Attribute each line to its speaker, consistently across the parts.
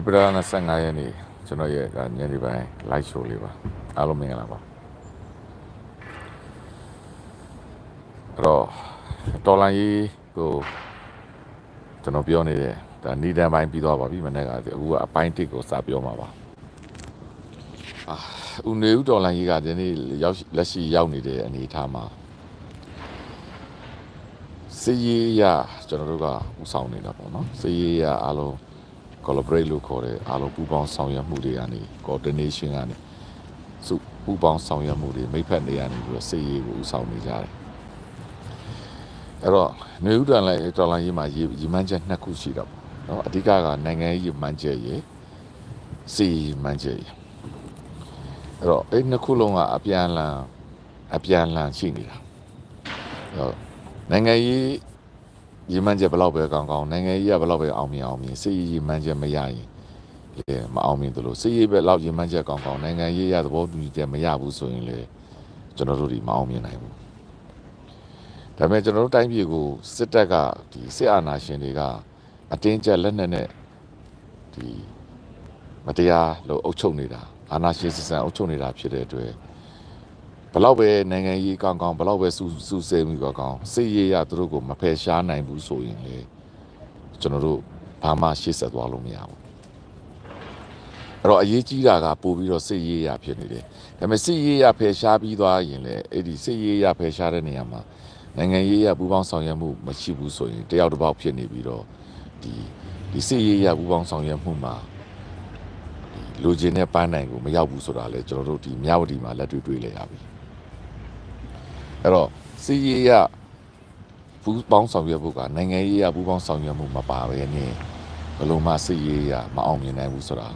Speaker 1: ဧပြီလ25ရက်နေ့ကျွန်တော်ရဲ့ဒါညနေပိုင်း live show လေးပါအားလုံးမင်္ဂလာပါအဲ့တော့တော်လိုင်းကြီးကိုကျွန်တော်ပြောနေတဲ့ဒါနီဒန်ပိုင်းပြီးသွားပါပြီမနေ့ကအခုကအပိုင်းတစ်ကိုစပြောမှာပါအာဦးနေဦးတော်လိုင်းကြီးကဒီနေ့ရောက်လက်ရှိရောက်နေတဲ့အနေအထားမှာစည်ရရကျွန်တော်တို့ကဥဆောင်နေတာပေါ့နော်စည်ရရအားလုံး collaborate လို့ခေါ်တဲ့အားလုံးပူးပေါင်းဆောင်ရွက်မှုတွေကနေ coordination ကနေစုပူးပေါင်းဆောင်ရွက်မှုတွေမိဖက်နေရနေပြီးတော့စည်ရေးကိုဦးဆောင်နေကြတယ်အဲ့တော့နေဦးတန်လိုက်တော်လိုင်းရေးမှာရည်မှန်းချက်နှစ်ခုရှိတော့နော်အဓိကကနိုင်ငံရေးရည်မှန်းချက်ရည်စီမံချက်ရည်အဲ့တော့အဲ့နှစ်ခုလုံးကအပြန်အလှန်အပြန်အလှန်ရှိနေတာအဲ့တော့နိုင်ငံရေး ရည်မှန်းချက်ဘယ်လောက်ပဲကောင်းကောင်းနိုင်ငံရေးကဘယ်လောက်ပဲအောင်မြင်အောင်မြင်စစ်ရေးရည်မှန်းချက်မရရင်လေမအောင်မြင်သလိုစစ်ရေးပဲလောက်ရည်မှန်းချက်ကောင်းကောင်းနိုင်ငံရေးရသဘောတူညီချက်မရဘူးဆိုရင်လေကျွန်တော်တို့ဒီမအောင်မြင်နိုင်ဘူးဒါပေမဲ့ကျွန်တော်တို့တိုင်းပြည်ကိုစစ်တပ်ကဒီစစ်အာဏာရှင်တွေကအတင်းကျပ်လက်နက်နဲ့ဒီမတရားလို့အုပ်ချုပ်နေတာအာဏာရှင်စစ်စံအုပ်ချုပ်နေတာဖြစ်တဲ့အတွက် ဘလောက်ပဲနိုင်ငံရေးကောင်းကောင်းဘလောက်ပဲစူးစူးစဲမှုကောင်းကောင်းစစ်ရေးရသူတို့ကိုမဖယ်ရှားနိုင်ဘူးဆိုရင်လေကျွန်တော်တို့ဘာမှရှေ့ဆက်သွားလို့မရဘူးအဲ့တော့အရေးကြီးတာကပို့ပြီးတော့စစ်ရေးရဖြစ်နေတယ်ဒါပေမဲ့စစ်ရေးရဖယ်ရှားပြီးသွားရင်လေအဲ့ဒီစစ်ရေးရဖယ်ရှားတဲ့နေရာမှာနိုင်ငံရေးရပူးပေါင်းဆောင်ရွက်မှုမရှိဘူးဆိုရင်တယောက်တစ်ပေါက်ဖြစ်နေပြီးတော့ဒီဒီစစ်ရေးရပူးပေါင်းဆောင်ရွက်မှုမှာဒီလူချင်းတဲ့ပန်းနိုင်ကိုမရောက်ဘူးဆိုတာလေကျွန်တော်တို့ဒီမြဝတီမှာလက်တွေ့တွေ့လေရပြီ အဲ့တော့စီးရေးရပူးပေါင်းဆောင်ရွက်ဖို့ကနိုင်ငံရေးရပူးပေါင်းဆောင်ရွက်မှုမပါဘဲနဲ့ဘယ်လိုမှစီးရေးရမအောင်မြင်နိုင်ဘူးဆိုတာ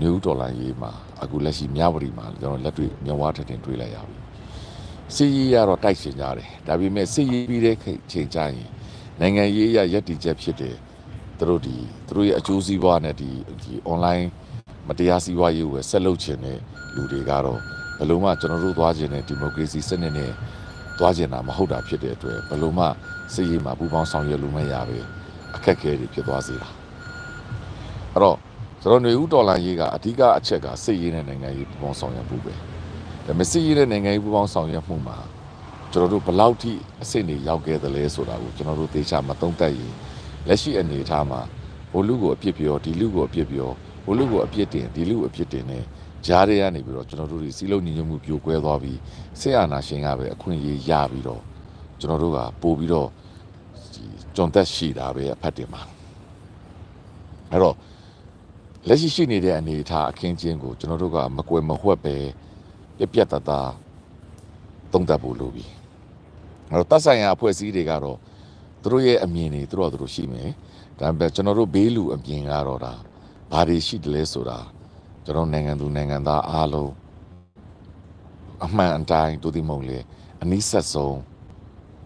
Speaker 1: မျိုးဒေါ်လာရေးမှာအခုလက်ရှိမြဝတီမှာကျွန်တော်လက်တွေ့မြဝထထင်တွေ့လိုက်ရပြီစီးရေးရတော့တိုက်ရှင်ကြတယ်ဒါပေမဲ့စီးရေးပြီးတဲ့ချိန်ကျရင်နိုင်ငံရေးရရက်တီချက်ဖြစ်တယ်သူတို့ဒီသူတို့ရဲ့အကျိုးစီးပွားနဲ့ဒီဒီ online မတရားစီးပွားရေးကိုဆက်လုပ်ခြင်းတဲ့လူတွေကတော့ဘယ်လိုမှကျွန်တော်တို့သွားခြင်းတဲ့ဒီမိုကရေစီစနစ်နဲ့ သွားခြင်းတာမဟုတ်တာဖြစ်တဲ့အတွက်ဘယ်လိုမှစည်ရည်မှာပူပေါင်းဆောင်ရွက်လို့မရပဲအခက်အခဲတွေဖြစ်သွားစေတာအဲ့တော့ကျွန်တော်ຫນွေဦးတော်လာရေးကအဓိကအချက်ကစည်ရည်နဲ့နိုင်ငံရေးပူပေါင်းဆောင်ရွက်မှုပဲဒါပေမဲ့စည်ရည်နဲ့နိုင်ငံရေးပူပေါင်းဆောင်ရွက်မှုမှာကျွန်တော်တို့ဘယ်လောက်ထိအဆင့်တွေရောက်ခဲ့သလဲဆိုတာကိုကျွန်တော်တို့သေချာမသုံးသပ်ရင်လက်ရှိအနေအထားမှာဘိုလ်လူကိုအပြစ်ပြောဒီလူကိုအပြစ်ပြောဘိုလ်လူကိုအပြစ်တင်ဒီလူကိုအပြစ်တင်နေ ဂျားတွေကနေပြီးတော့ကျွန်တော်တို့ဒီစီလုံးညီညွတ်မှုပြိုကွဲသွားပြီးဆေးအာနာရှင်ကပဲအခွင့်အရေးရပြီးတော့ကျွန်တော်တို့ကပို့ပြီးတော့ကြုံသက်ရှိတာပဲအဖတ်တင်ပါအဲ့တော့လက်ရှိရှိနေတဲ့အနေအထားအခင်းချင်းကိုကျွန်တော်တို့ကမကွယ်မဝှက်ပဲပြက်ပြက်တသားသုံးသပ်ဖို့လိုပြီအဲ့တော့တတ်ဆိုင်ရာအဖွဲ့အစည်းတွေကတော့သူတို့ရဲ့အမြင်တွေသူတို့ကသူတို့ရှိမယ်ဒါပေမဲ့ကျွန်တော်တို့ဘေးလူအမြင်ကတော့ဒါဘာတွေရှိတယ်လဲဆိုတာ ကျွန်တော်နိုင်ငံသူနိုင်ငံသားအားလုံးအမှန်အတိုင်းတူတည်မုံလေအနိဆက်ဆုံး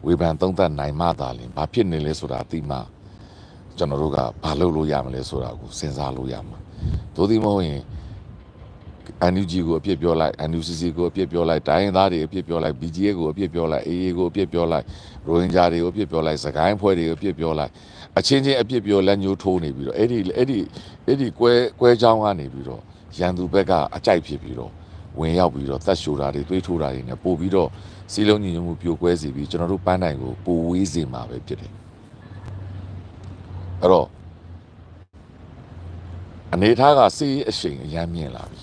Speaker 1: ဝေဖန်သုံးသပ်နိုင်မှသာလင်ဘာဖြစ်နေလဲဆိုတာသိမှကျွန်တော်တို့ကဘာလုပ်လို့ရမလဲဆိုတာကိုစဉ်းစားလို့ရမှာတူတည်မုံရင် NUG ကိုအပြစ်ပြောလိုက် NUCC ကိုအပြစ်ပြောလိုက်တိုင်းရင်းသားတွေအပြစ်ပြောလိုက် BGA ကိုအပြစ်ပြောလိုက် AA ကိုအပြစ်ပြောလိုက်ရိုဟင်ဂျာတွေကိုအပြစ်ပြောလိုက်စကိုင်းဖွဲ့တွေကိုအပြစ်ပြောလိုက်အချင်းချင်းအပြစ်ပြောလက်ညှိုးထိုးနေပြီးတော့အဲ့ဒီအဲ့ဒီအဲ့ဒီကွဲကွဲချောင်းကနေပြီးတော့ ရန်သူဘက်ကအကြိုက်ဖြစ်ပြီးတော့ဝင်ရောက်ပြီးတော့တက်ရှိုတာတွေတွေးထိုးတာတွေနဲ့ပို့ပြီးတော့စီလုံးညီညွတ်မှုပြိုကွဲစေပြီးကျွန်တော်တို့ပန်းတိုင်ကိုပိုဝေးစေမှာပဲဖြစ်တယ်အဲ့တော့အနေထားကစီးအရှိန်အရမ်းမြင့်လာပြီ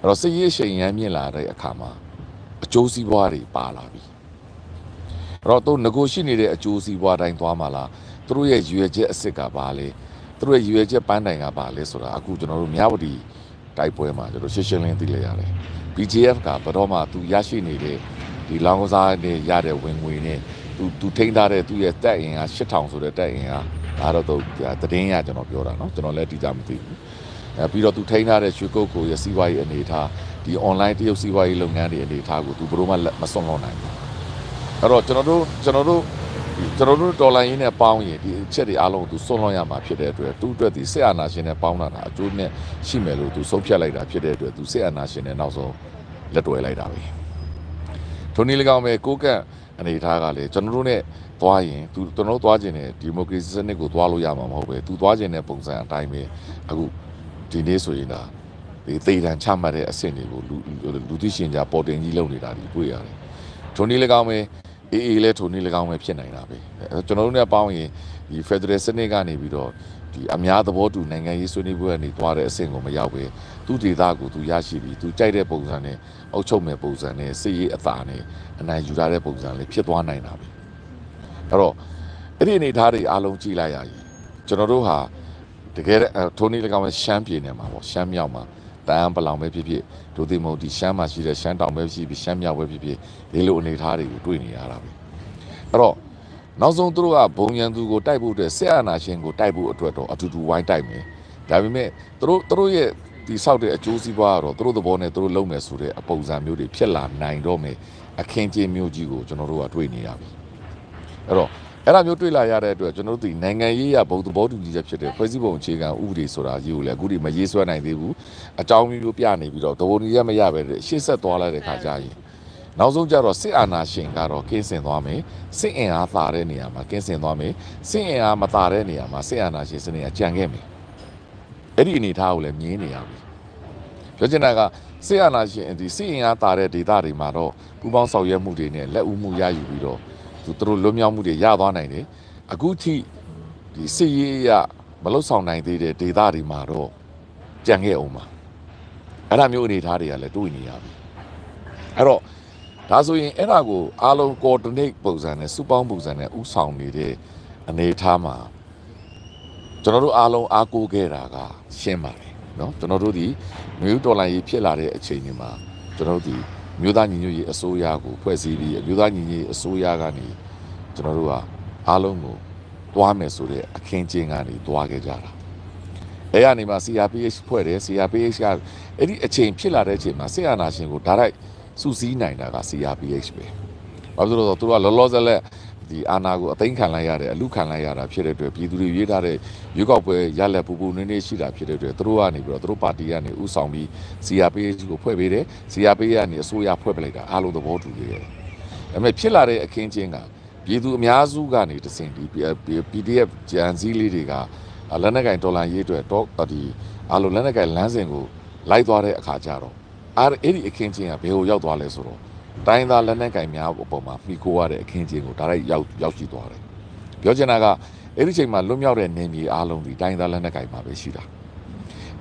Speaker 1: အဲ့တော့စီးအရှိန်အရမ်းမြင့်လာတဲ့အခါမှာအကျိုးစီးပွားတွေပါလာပြီအဲ့တော့သူငကိုရှိနေတဲ့အကျိုးစီးပွားတိုင်းသွားမှလားသူတို့ရဲ့ရွေချက်အစ်စ်ကပါလေ သူတို့ရဲ့ရွေချက်ပန်းတိုင်ကပါလေဆိုတာအခုကျွန်တော်တို့မြဝတီတိုက်ပွဲမှာကျွန်တော်ရှင်းရှင်းလင်းသိလိုက်ရတယ် BGF ကဘတော်မှသူရရှိနေတဲ့ဒီလောင်းကစားနဲ့ရတဲ့ဝင်ငွေနဲ့သူသူထိန်းထားတဲ့သူ့ရဲ့တက်အင်အား8000ဆိုတဲ့တက်အင်အားဒါတော့သူသတင်းရကျွန်တော်ပြောတာเนาะကျွန်တော်လည်းတိကျမသိဘူးအဲပြီးတော့သူထိန်းထားတဲ့ရွှေကုတ်ကိုရစီးပွားရေးအနေထားဒီ online တရုတ်စီးပွားရေးလုပ်ငန်းတွေအနေထားကိုသူဘယ်တော့မှမစွန့်လွတ်နိုင်ဘူးအဲ့တော့ကျွန်တော်တို့ကျွန်တော်တို့ ကျွန်တော်တို့ဒေါ်လာရင်းနဲ့ပေါင်းရင်ဒီအချက်တွေအားလုံးကိုသူစွန့်လွတ်ရမှာဖြစ်တဲ့အတွက်သူ့အတွက်ဒီစစ်အာဏာရှင်နဲ့ပေါင်းတာအကျိုးနဲ့ရှိမယ်လို့သူဆုံးဖြတ်လိုက်တာဖြစ်တဲ့အတွက်သူစစ်အာဏာရှင်နဲ့နောက်ဆုံးလက်တွဲလိုက်တာပဲထိုနည်း၎င်းပဲကိုကန့်အနေထားကလည်းကျွန်တော်တို့ ਨੇ သွားရင်သူကျွန်တော်သွားခြင်းနဲ့ဒီမိုကရေစီစနစ်ကိုသွားလို့ရမှာမဟုတ်ပဲသူသွားခြင်းတဲ့ပုံစံအတိုင်းပဲအခုဒီနေ့ဆိုရင်ဒါဒီသေတံချမှတ်တဲ့အဆင့်တွေကိုလူလူသိရှင်ကြားပေါ်တင်ကြီးလုပ်နေတာဒီတွေ့ရတယ်။ထုံနည်း၎င်းပဲ အေးအေးလဲထုံနည်း၎င်းပဲဖြစ်နိုင်တာပဲ။ကျွန်တော်တို့နဲ့ပေါင်းရင်ဒီ Federal စနစ်ကနေပြီးတော့ဒီအများသဘောတူနိုင်ငံရေးဆွေးနွေးပွဲကနေသွားတဲ့အဆင့်ကိုမရောက်ပဲသူ့ဒေသကိုသူရရှိပြီးသူကြိုက်တဲ့ပုံစံနဲ့အုပ်ချုပ်မဲ့ပုံစံနဲ့စစ်ရေးအသာနဲ့အနိုင်ယူထားတဲ့ပုံစံလေးဖြစ်သွားနိုင်တာပဲအဲ့တော့အဲ့ဒီအနေအထားတွေအားလုံးကြည့်လိုက်ရရင်ကျွန်တော်တို့ဟာတကယ်ထိုးနေလကောင်ရှမ်းပြည်နယ်မှာပေါ့ရှမ်းမြောက်မှာ တန်ပလောင်ပဲဖြစ်ဖြစ်ဒုတိမဟုတ်ဒီရှမ်းမှာရှိတဲ့ရှမ်းတောင်ပဲဖြစ်ဖြစ်ရှမ်းမြောက်ပဲဖြစ်ဖြစ်ဒီလိုအနေအထားတွေကိုတွေ့နေရတာပဲအဲ့တော့နောက်ဆုံးသူတို့ကဘုံရန်သူကိုတိုက်ဖို့အတွက်ဆက်အာနာရှင်ကိုတိုက်ဖို့အတွက်တော့အတူတူဝိုင်းတိုက်မယ်ဒါပေမဲ့သူတို့သူတို့ရဲ့ဒီဆောက်တဲ့အကျိုးစီးပွားကတော့သူတို့သဘောနဲ့သူတို့လုပ်မယ်ဆိုတဲ့အပုံစံမျိုးတွေဖြစ်လာနိုင်တော့မယ်အခင်းကျင်းမျိုးကြီးကိုကျွန်တော်တို့ကတွေ့နေရပြီအဲ့တော့ အဲ့ဒါမျိုးတွေ့လာရတဲ့အတွက်ကျွန်တော်တို့ဒီနိုင်ငံရေးရဘုံသဘောတူညီချက်ဖြစ်တဲ့ဖွဲ့စည်းပုံအခြေခံဥပဒေဆိုတာကြီးကိုလည်းအခုဒီမရေးဆွဲနိုင်သေးဘူးအကြောင်းမျိုးပြနေပြီးတော့သဘောတူညီချက်မရပဲရှေ့ဆက်သွားလိုက်တဲ့ခါကျရင်နောက်ဆုံးကျတော့စစ်အာဏာရှင်ကတော့ကင်းစင်သွားမယ်စစ်အင်အားသာတဲ့နေရာမှာကင်းစင်သွားမယ်စစ်အင်အားမသာတဲ့နေရာမှာစစ်အာဏာရှင်စနစ်ကကြံခဲ့မယ်အဲ့ဒီအနေအထားကိုလည်းမြင်နေရပြီပြောချင်တာကစစ်အာဏာရှင်ဒီစစ်အင်အားသာတဲ့ဒေသတွေမှာတော့ပူပေါင်းဆောင်ရွက်မှုတွေနဲ့လက်ဦးမှုရယူပြီးတော့ သူတို့လွတ်မြောက်မှုတွေရသွားနိုင်တယ်အခုထိဒီစစ်ရေးရမလုဆောင်နိုင်သေးတဲ့ဒေသတွေမှာတော့ကြံခဲ့အောင်ပါအဲ့ဒါမျိုးအနေအထားတွေကလည်းတွေ့နေရပြီအဲ့တော့ဒါဆိုရင်အဲ့ဒါကိုအားလုံး coordinate ပုံစံနဲ့စုပေါင်းပုံစံနဲ့ဥဆောင်နေတဲ့အနေအထားမှာကျွန်တော်တို့အားလုံးအားကိုးခဲ့တာကရှင်းပါတယ်เนาะကျွန်တော်တို့ဒီမြို့တော်လိုင်းကြီးဖြစ်လာတဲ့အချိန်တွေမှာကျွန်တော်တို့ဒီ မြို့သားညီညွတ်ရေးအစိုးရကိုဖွဲ့စည်းပြီးမြို့သားညီညွတ်ရေးအစိုးရကနေကျွန်တော်တို့ကအားလုံးကိုတွားမယ်ဆိုတဲ့အခင်းကျင်းကနေတွားခဲ့ကြတာအဲကနေမှ CRPH ဖွဲ့တယ် CRPH ကအဲ့ဒီအချိန်ဖြစ်လာတဲ့အချိန်မှာဆေးအာနာရှင်ကိုဒါရိုက်စူးစီးနိုင်တာက CRPH ပဲဘာလို့လဲဆိုတော့သူကလောလောဆယ်လက် ဒီအာနာကိုအသိမ်းခံလိုက်ရတယ်အလူခံလိုက်ရတာဖြစ်တဲ့အတွက်ပြည်သူတွေရေးထားတဲ့ရွေးကောက်ပွဲရလက်ပူပူနည်းနည်းရှိတာဖြစ်တဲ့အတွက်သူတို့ကနေပြီးတော့သူတို့ပါတီကနေဥဆောင်ပြီး CRPH ကိုဖွဲ့ပေးတယ် CRPH ကနေအစိုးရဖွဲ့ပလိုက်တာအားလုံးသဘောတူခဲ့တယ်ဒါပေမဲ့ဖြစ်လာတဲ့အခင်းချင်းကပြည်သူအများစုကနေတစင်ဒီ PDF ဂျန်စည်းလေးတွေကလက်နက်ကင်ဒေါ်လာရေးအတွက်တော့ဒီအားလုံးလက်နက်ကင်လမ်းစဉ်ကိုလိုက်သွားတဲ့အခါကျတော့အားအဲ့ဒီအခင်းချင်းကဘယ်ကိုရောက်သွားလဲဆိုတော့ တိုင်းသားလက်နက်ကင်များအပေါ်မှာမိခိုးရတဲ့အခင်းချင်းကိုဒါရိုက်ရောက်ရောက်ရှိသွားတယ်ပြောချင်တာကအဲ့ဒီချိန်မှာလွတ်မြောက်တဲ့နေမြေအားလုံးဒီတိုင်းသားလက်နက်ကင်မှာပဲရှိတာ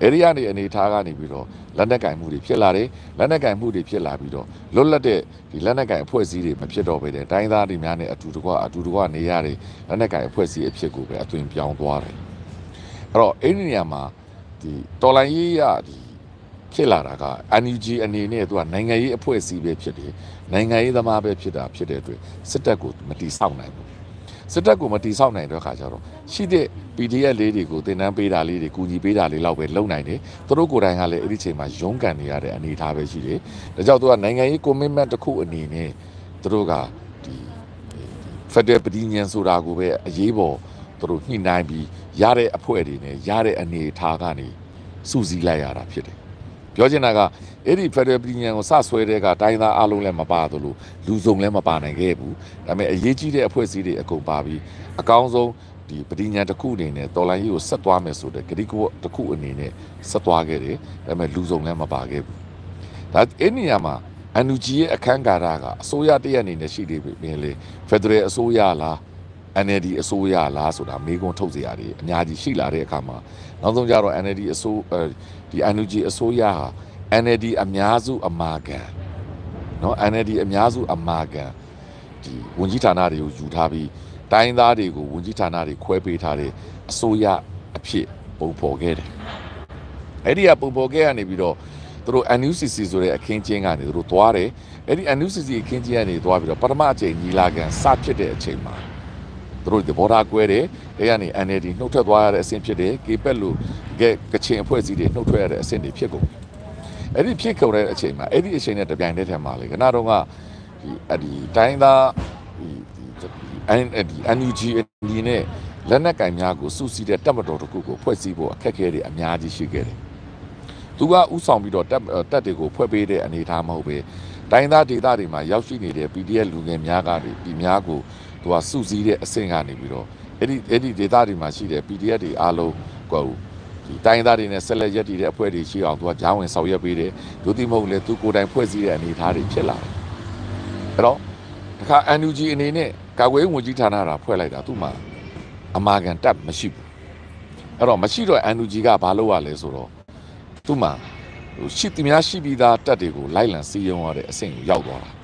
Speaker 1: အဲ့ဒီကနေအနေထားကနေပြီးတော့လက်နက်ကင်မှုတွေဖြစ်လာတယ်လက်နက်ကင်မှုတွေဖြစ်လာပြီးတော့လွတ်လပ်တဲ့ဒီလက်နက်ကင်အဖွဲ့အစည်းတွေမဖြစ်တော့ဘဲတဲ့တိုင်းသားတွေများနဲ့အတူတကွအတူတကွနေရတဲ့လက်နက်ကင်အဖွဲ့အစည်းအဖြစ်ကိုပဲအသွင်ပြောင်းသွားတယ်အဲ့တော့အဲ့ဒီနေရာမှာဒီတော်လိုင်းရေးရဒီ ဖြစ်လာတာက NUG အနေနဲ့သူကနိုင်ငံရေးအဖွဲ့အစည်းပဲဖြစ်တယ်နိုင်ငံရေးသမားပဲဖြစ်တာဖြစ်တဲ့အတွက်စစ်တပ်ကိုမတီဆောက်နိုင်ဘူးစစ်တပ်ကိုမတီဆောက်နိုင်တဲ့အခါကျတော့ရှိတဲ့ PDF လေးတွေကိုတင်နန်းပေးတာလေးတွေကူညီပေးတာလေးလောက်ပဲလုပ်နိုင်တယ်သူတို့ကိုယ်တိုင်ကလည်းအဲ့ဒီချိန်မှာရုန်းကန်နေရတဲ့အနေအထားပဲရှိတယ်ဒါကြောင့်သူကနိုင်ငံရေး commitment တစ်ခုအနေနဲ့သူတို့ကဒီ Federal ပြည်ညံဆိုတာကိုပဲအရေးပေါ်သူတို့ညှိနှိုင်းပြီးရတဲ့အဖွဲ့တွေနဲ့ရတဲ့အနေအထားကနေစုစည်းလိုက်ရတာဖြစ်တယ် ပြောချင်တာကအဲ့ဒီ Federal ပြည်ညံကိုစဆွဲတဲ့ကတိုင်းသားအလုံးလည်းမပါသလိုလူစုံလည်းမပါနိုင်ခဲ့ဘူးဒါပေမဲ့အရေးကြီးတဲ့အဖွဲ့အစည်းတွေအကုန်ပါပြီးအကောင်းဆုံးဒီပဋိညာဉ်တစ်ခုအနေနဲ့တော်လိုင်းကြီးကိုဆက်သွားမယ်ဆိုတဲ့ဂရိကောတစ်ခုအနေနဲ့ဆက်သွားခဲ့တယ်ဒါပေမဲ့လူစုံလည်းမပါခဲ့ဘူးဒါအဲ့နေရာမှာအန်ယူဂျီရဲ့အခန်းကဏ္ဍကအစိုးရတရက်အနေနဲ့ရှိနေပြီလေဖက်ဒရယ်အစိုးရလား NLD အစိုးရလားဆိုတာမေးခွန်းထုတ်စရာတွေအများကြီးရှိလာတဲ့အခါမှာနောက်ဆုံးကြတော့ NLD အစိုး ဒီ NUG အစိုးရဟာ NLD အများစုအမာခံเนาะ NLD အများစုအမာခံဒီဝန်ကြီးဌာနတွေကိုယူထားပြီးတိုင်းသားတွေကိုဝန်ကြီးဌာနတွေခွဲပေးထားတဲ့အစိုးရအဖြစ်ပုံဖော်ခဲ့တယ်အဲ့ဒီကပုံဖော်ခဲ့ရနေပြီးတော့သူတို့ NUCC ဆိုတဲ့အခင်းကျင်းကနေသူတို့သွားတယ်အဲ့ဒီ NUCC အခင်းကျင်းကနေသွားပြီးတော့ပထမအကြိမ်ညီလာခံစဖြစ်တဲ့အချိန်မှာ သူတို့ဒီဘော်ဒါကွဲတယ်အဲကနေ NLD နှုတ်ထွက်သွားရတဲ့အဆင့်ဖြစ်တယ်ကေပက်လို့ကဲကချင်အဖွဲ့အစည်းတွေနှုတ်ထွက်ရတဲ့အဆင့်တွေဖြစ်ကုန်အဲ့ဒီဖြစ်ကုန်တဲ့အချိန်မှာအဲ့ဒီအချိန်နဲ့တပြိုင်တည်းထဲမှာလေခဏတော့ကဒီအဒီတိုင်းသားဒီဒီ NUG အနေနဲ့လက်နက်ကင်များကိုစုစည်းတဲ့တပ်မတော်တစ်ခုကိုဖွဲ့စည်းဖို့အခက်အခဲတွေအများကြီးရှိခဲ့တယ်။သူကဥဆောင်ပြီးတော့တပ်တပ်တွေကိုဖွဲ့ပေးတဲ့အနေအထားမဟုတ်ပဲတိုင်းသားဒေသတွေမှာရောက်ရှိနေတဲ့ PDF လူငယ်များကဒီများကို သူကစုစည်းတဲ့အဆင့်ကနေပြီးတော့အဲ့ဒီအဲ့ဒီဒေတာတွေမှာရှိတဲ့ PDF တွေအားလုံးကွာဒီတိုင်းသားတွေနဲ့ဆက်လက်ရက်တည်တဲ့အဖွဲ့တွေရှိအောင်သူကဂျောင်းဝင်ဆောင်ရွက်ပေးတယ်ဒုတိမဟုတ်လေသူကိုယ်တိုင်ဖွဲ့စည်းတဲ့အနေအထားတွေဖြစ်လာတယ်အဲ့တော့တခါ NUG အနေနဲ့ကာကွယ်ရေးဝန်ကြီးဌာနကဖွဲ့လိုက်တာသူ့မှာအမာကန်တက်မရှိဘူးအဲ့တော့မရှိတော့ NUG ကဘာလုပ်ရလဲဆိုတော့သူ့မှာဟိုရှိသမျှရှိပြီးသားတက်တွေကိုလိုက်လံစီးရုံရတဲ့အဆင့်ကိုရောက်သွားတာ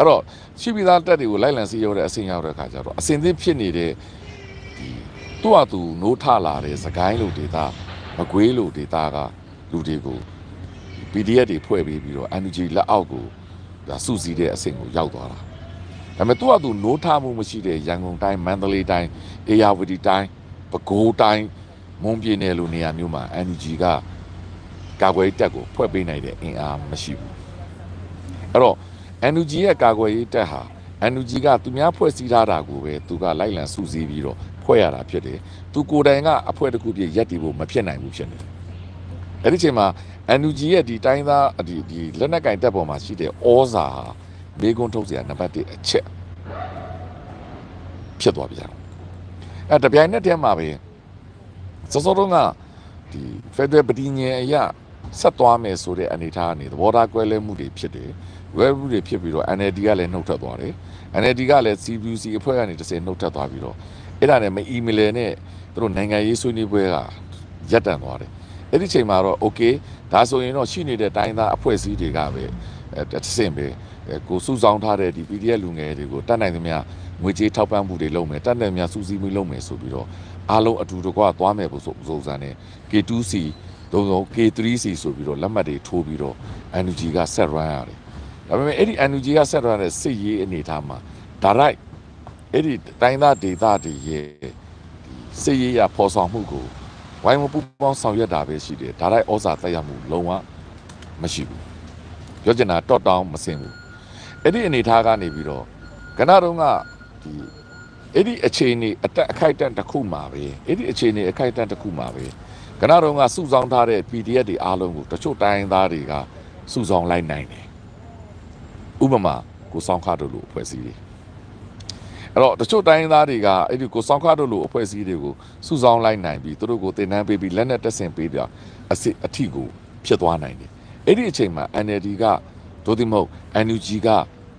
Speaker 1: အဲ့တော့ရှိပြီးသားတက်တွေကိုလိုက်လံစီးရုံတဲ့အဆင့်ရောက်တဲ့အခါကျတော့အဆင်သင့်ဖြစ်နေတဲ့ဒီသူ့ဟာသူနိုးထလာတဲ့သကိုင်းလိုဒေတာမကွေးလိုဒေတာကလူတွေကို PDF တွေဖွဲ့ပြီးပြီးတော့ energy လက်အောက်ကိုဒါစုစည်းတဲ့အဆင့်ကိုရောက်သွားတာဒါပေမဲ့သူ့ဟာသူနိုးထမှုမရှိတဲ့ရန်ကုန်တိုင်းမန္တလေးတိုင်းအေရဝတီတိုင်းပဲခူးတိုင်းမွန်ပြည်နယ်လိုနေရာမျိုးမှာ energy ကကာကွယ်ရေးတပ်ကိုဖွဲ့ပေးနိုင်တဲ့အင်အားမရှိဘူးအဲ့တော့ NUG ရဲ့ကာကွယ်ရေးတပ်ဟာ NUG ကသူများဖွဲ့စည်းထားတာကိုပဲသူကလိုက်လံစုစည်းပြီးတော့ဖွဲ့ရတာဖြစ်တယ်သူကိုယ်တိုင်ကအဖွဲ့တစ်ခုပြည့်ရက်တည်ဖို့မဖြစ်နိုင်ဘူးဖြစ်နေတယ်အဲ့ဒီချိန်မှာ NUG ရဲ့ဒီတိုင်းသားဒီဒီလက်နက်ကင်တပ်ပေါ်မှာရှိတဲ့ဩဇာဟာမေကွန်းထုတ်စရာနံပါတ်1အချက်ဖြစ်သွားပြန်အဲ့တပြိုင်နက်တည်းမှာပဲစောစောတုန်းကဒီ Federal ပဋိညာဉ်အရာဆက်သွားမယ်ဆိုတဲ့အနေအထားကနေသဘောထားကွဲလဲမှုတွေဖြစ်တယ် ဝဲမှုတွေဖြစ်ပြီးတော့ NLD ကလည်းနှုတ်ထွက်သွားတယ် NLD ကလည်း CPC အဖွဲ့ကနေတစ်စင်နှုတ်ထွက်သွားပြီးတော့အဲ့ဒါနဲ့မအီမေလနဲ့သူတို့နိုင်ငံရေးဆွေးနွေးပွဲကရပ်တန့်သွားတယ်အဲ့ဒီချိန်မှာတော့ okay ဒါဆိုရင်တော့ရှိနေတဲ့တိုင်းသားအဖွဲ့အစည်းတွေကပဲအဲတစ်စင်ပဲကိုစုဆောင်ထားတဲ့ဒီ PDF လူငယ်တွေကိုတတ်နိုင်သမျှငွေကြေးထောက်ပံ့မှုတွေလုပ်မယ်တတ်နိုင်သမျှစူးစီးမှုလုပ်မယ်ဆိုပြီးတော့အားလုံးအတူတကွသွားမယ်လို့ဆိုစုံစမ်းနေ K2C သုံးဆုံး K3C ဆိုပြီးတော့လက်မှတ်တွေထိုးပြီးတော့ NUG ကဆက် run ရတယ် ဒါပေမဲ့အဲ့ဒီ NUG ကဆက် run တဲ့စစ်ရေးအနေထားမှာဒါရိုက်အဲ့ဒီတိုင်းသားဒေသတွေရဲ့စစ်ရေးရဖော်ဆောင်မှုကိုဝိုင်းဝန်းပူပေါင်းဆောင်ရွက်တာပဲရှိတယ်ဒါရိုက်ဩဇာတက်ရောက်မှုလုံးဝမရှိဘူးပြောချင်တာတော့တောင်းမစင်ဘူးအဲ့ဒီအနေထားကနေပြီးတော့ကနတော့ကဒီအဲ့ဒီအခြေအနေအတက်အခိုက်အတန့်တစ်ခုမှာပဲအဲ့ဒီအခြေအနေအခိုက်အတန့်တစ်ခုမှာပဲကနတော့ကစုဆောင်ထားတဲ့ PDF တွေအားလုံးကိုတချို့တိုင်းသားတွေကစုဆောင်လိုက်နိုင်တယ် ဥပမာကိုဆောင်ခါတို့လိုအဖွဲ့အစည်းတွေအဲ့တော့တချို့တိုင်းသားတွေကအဲ့ဒီကိုဆောင်ခါတို့လိုအဖွဲ့အစည်းတွေကိုစုဆောင်လိုက်နိုင်ပြီးသူတို့ကိုတင်နန်းပေးပြီးလက်နက်တက်ဆင်ပေးပြအစစ်အထိကိုဖြစ်သွားနိုင်တယ်အဲ့ဒီအချိန်မှာ NLD ကဒို့တိမဟုတ် NUG က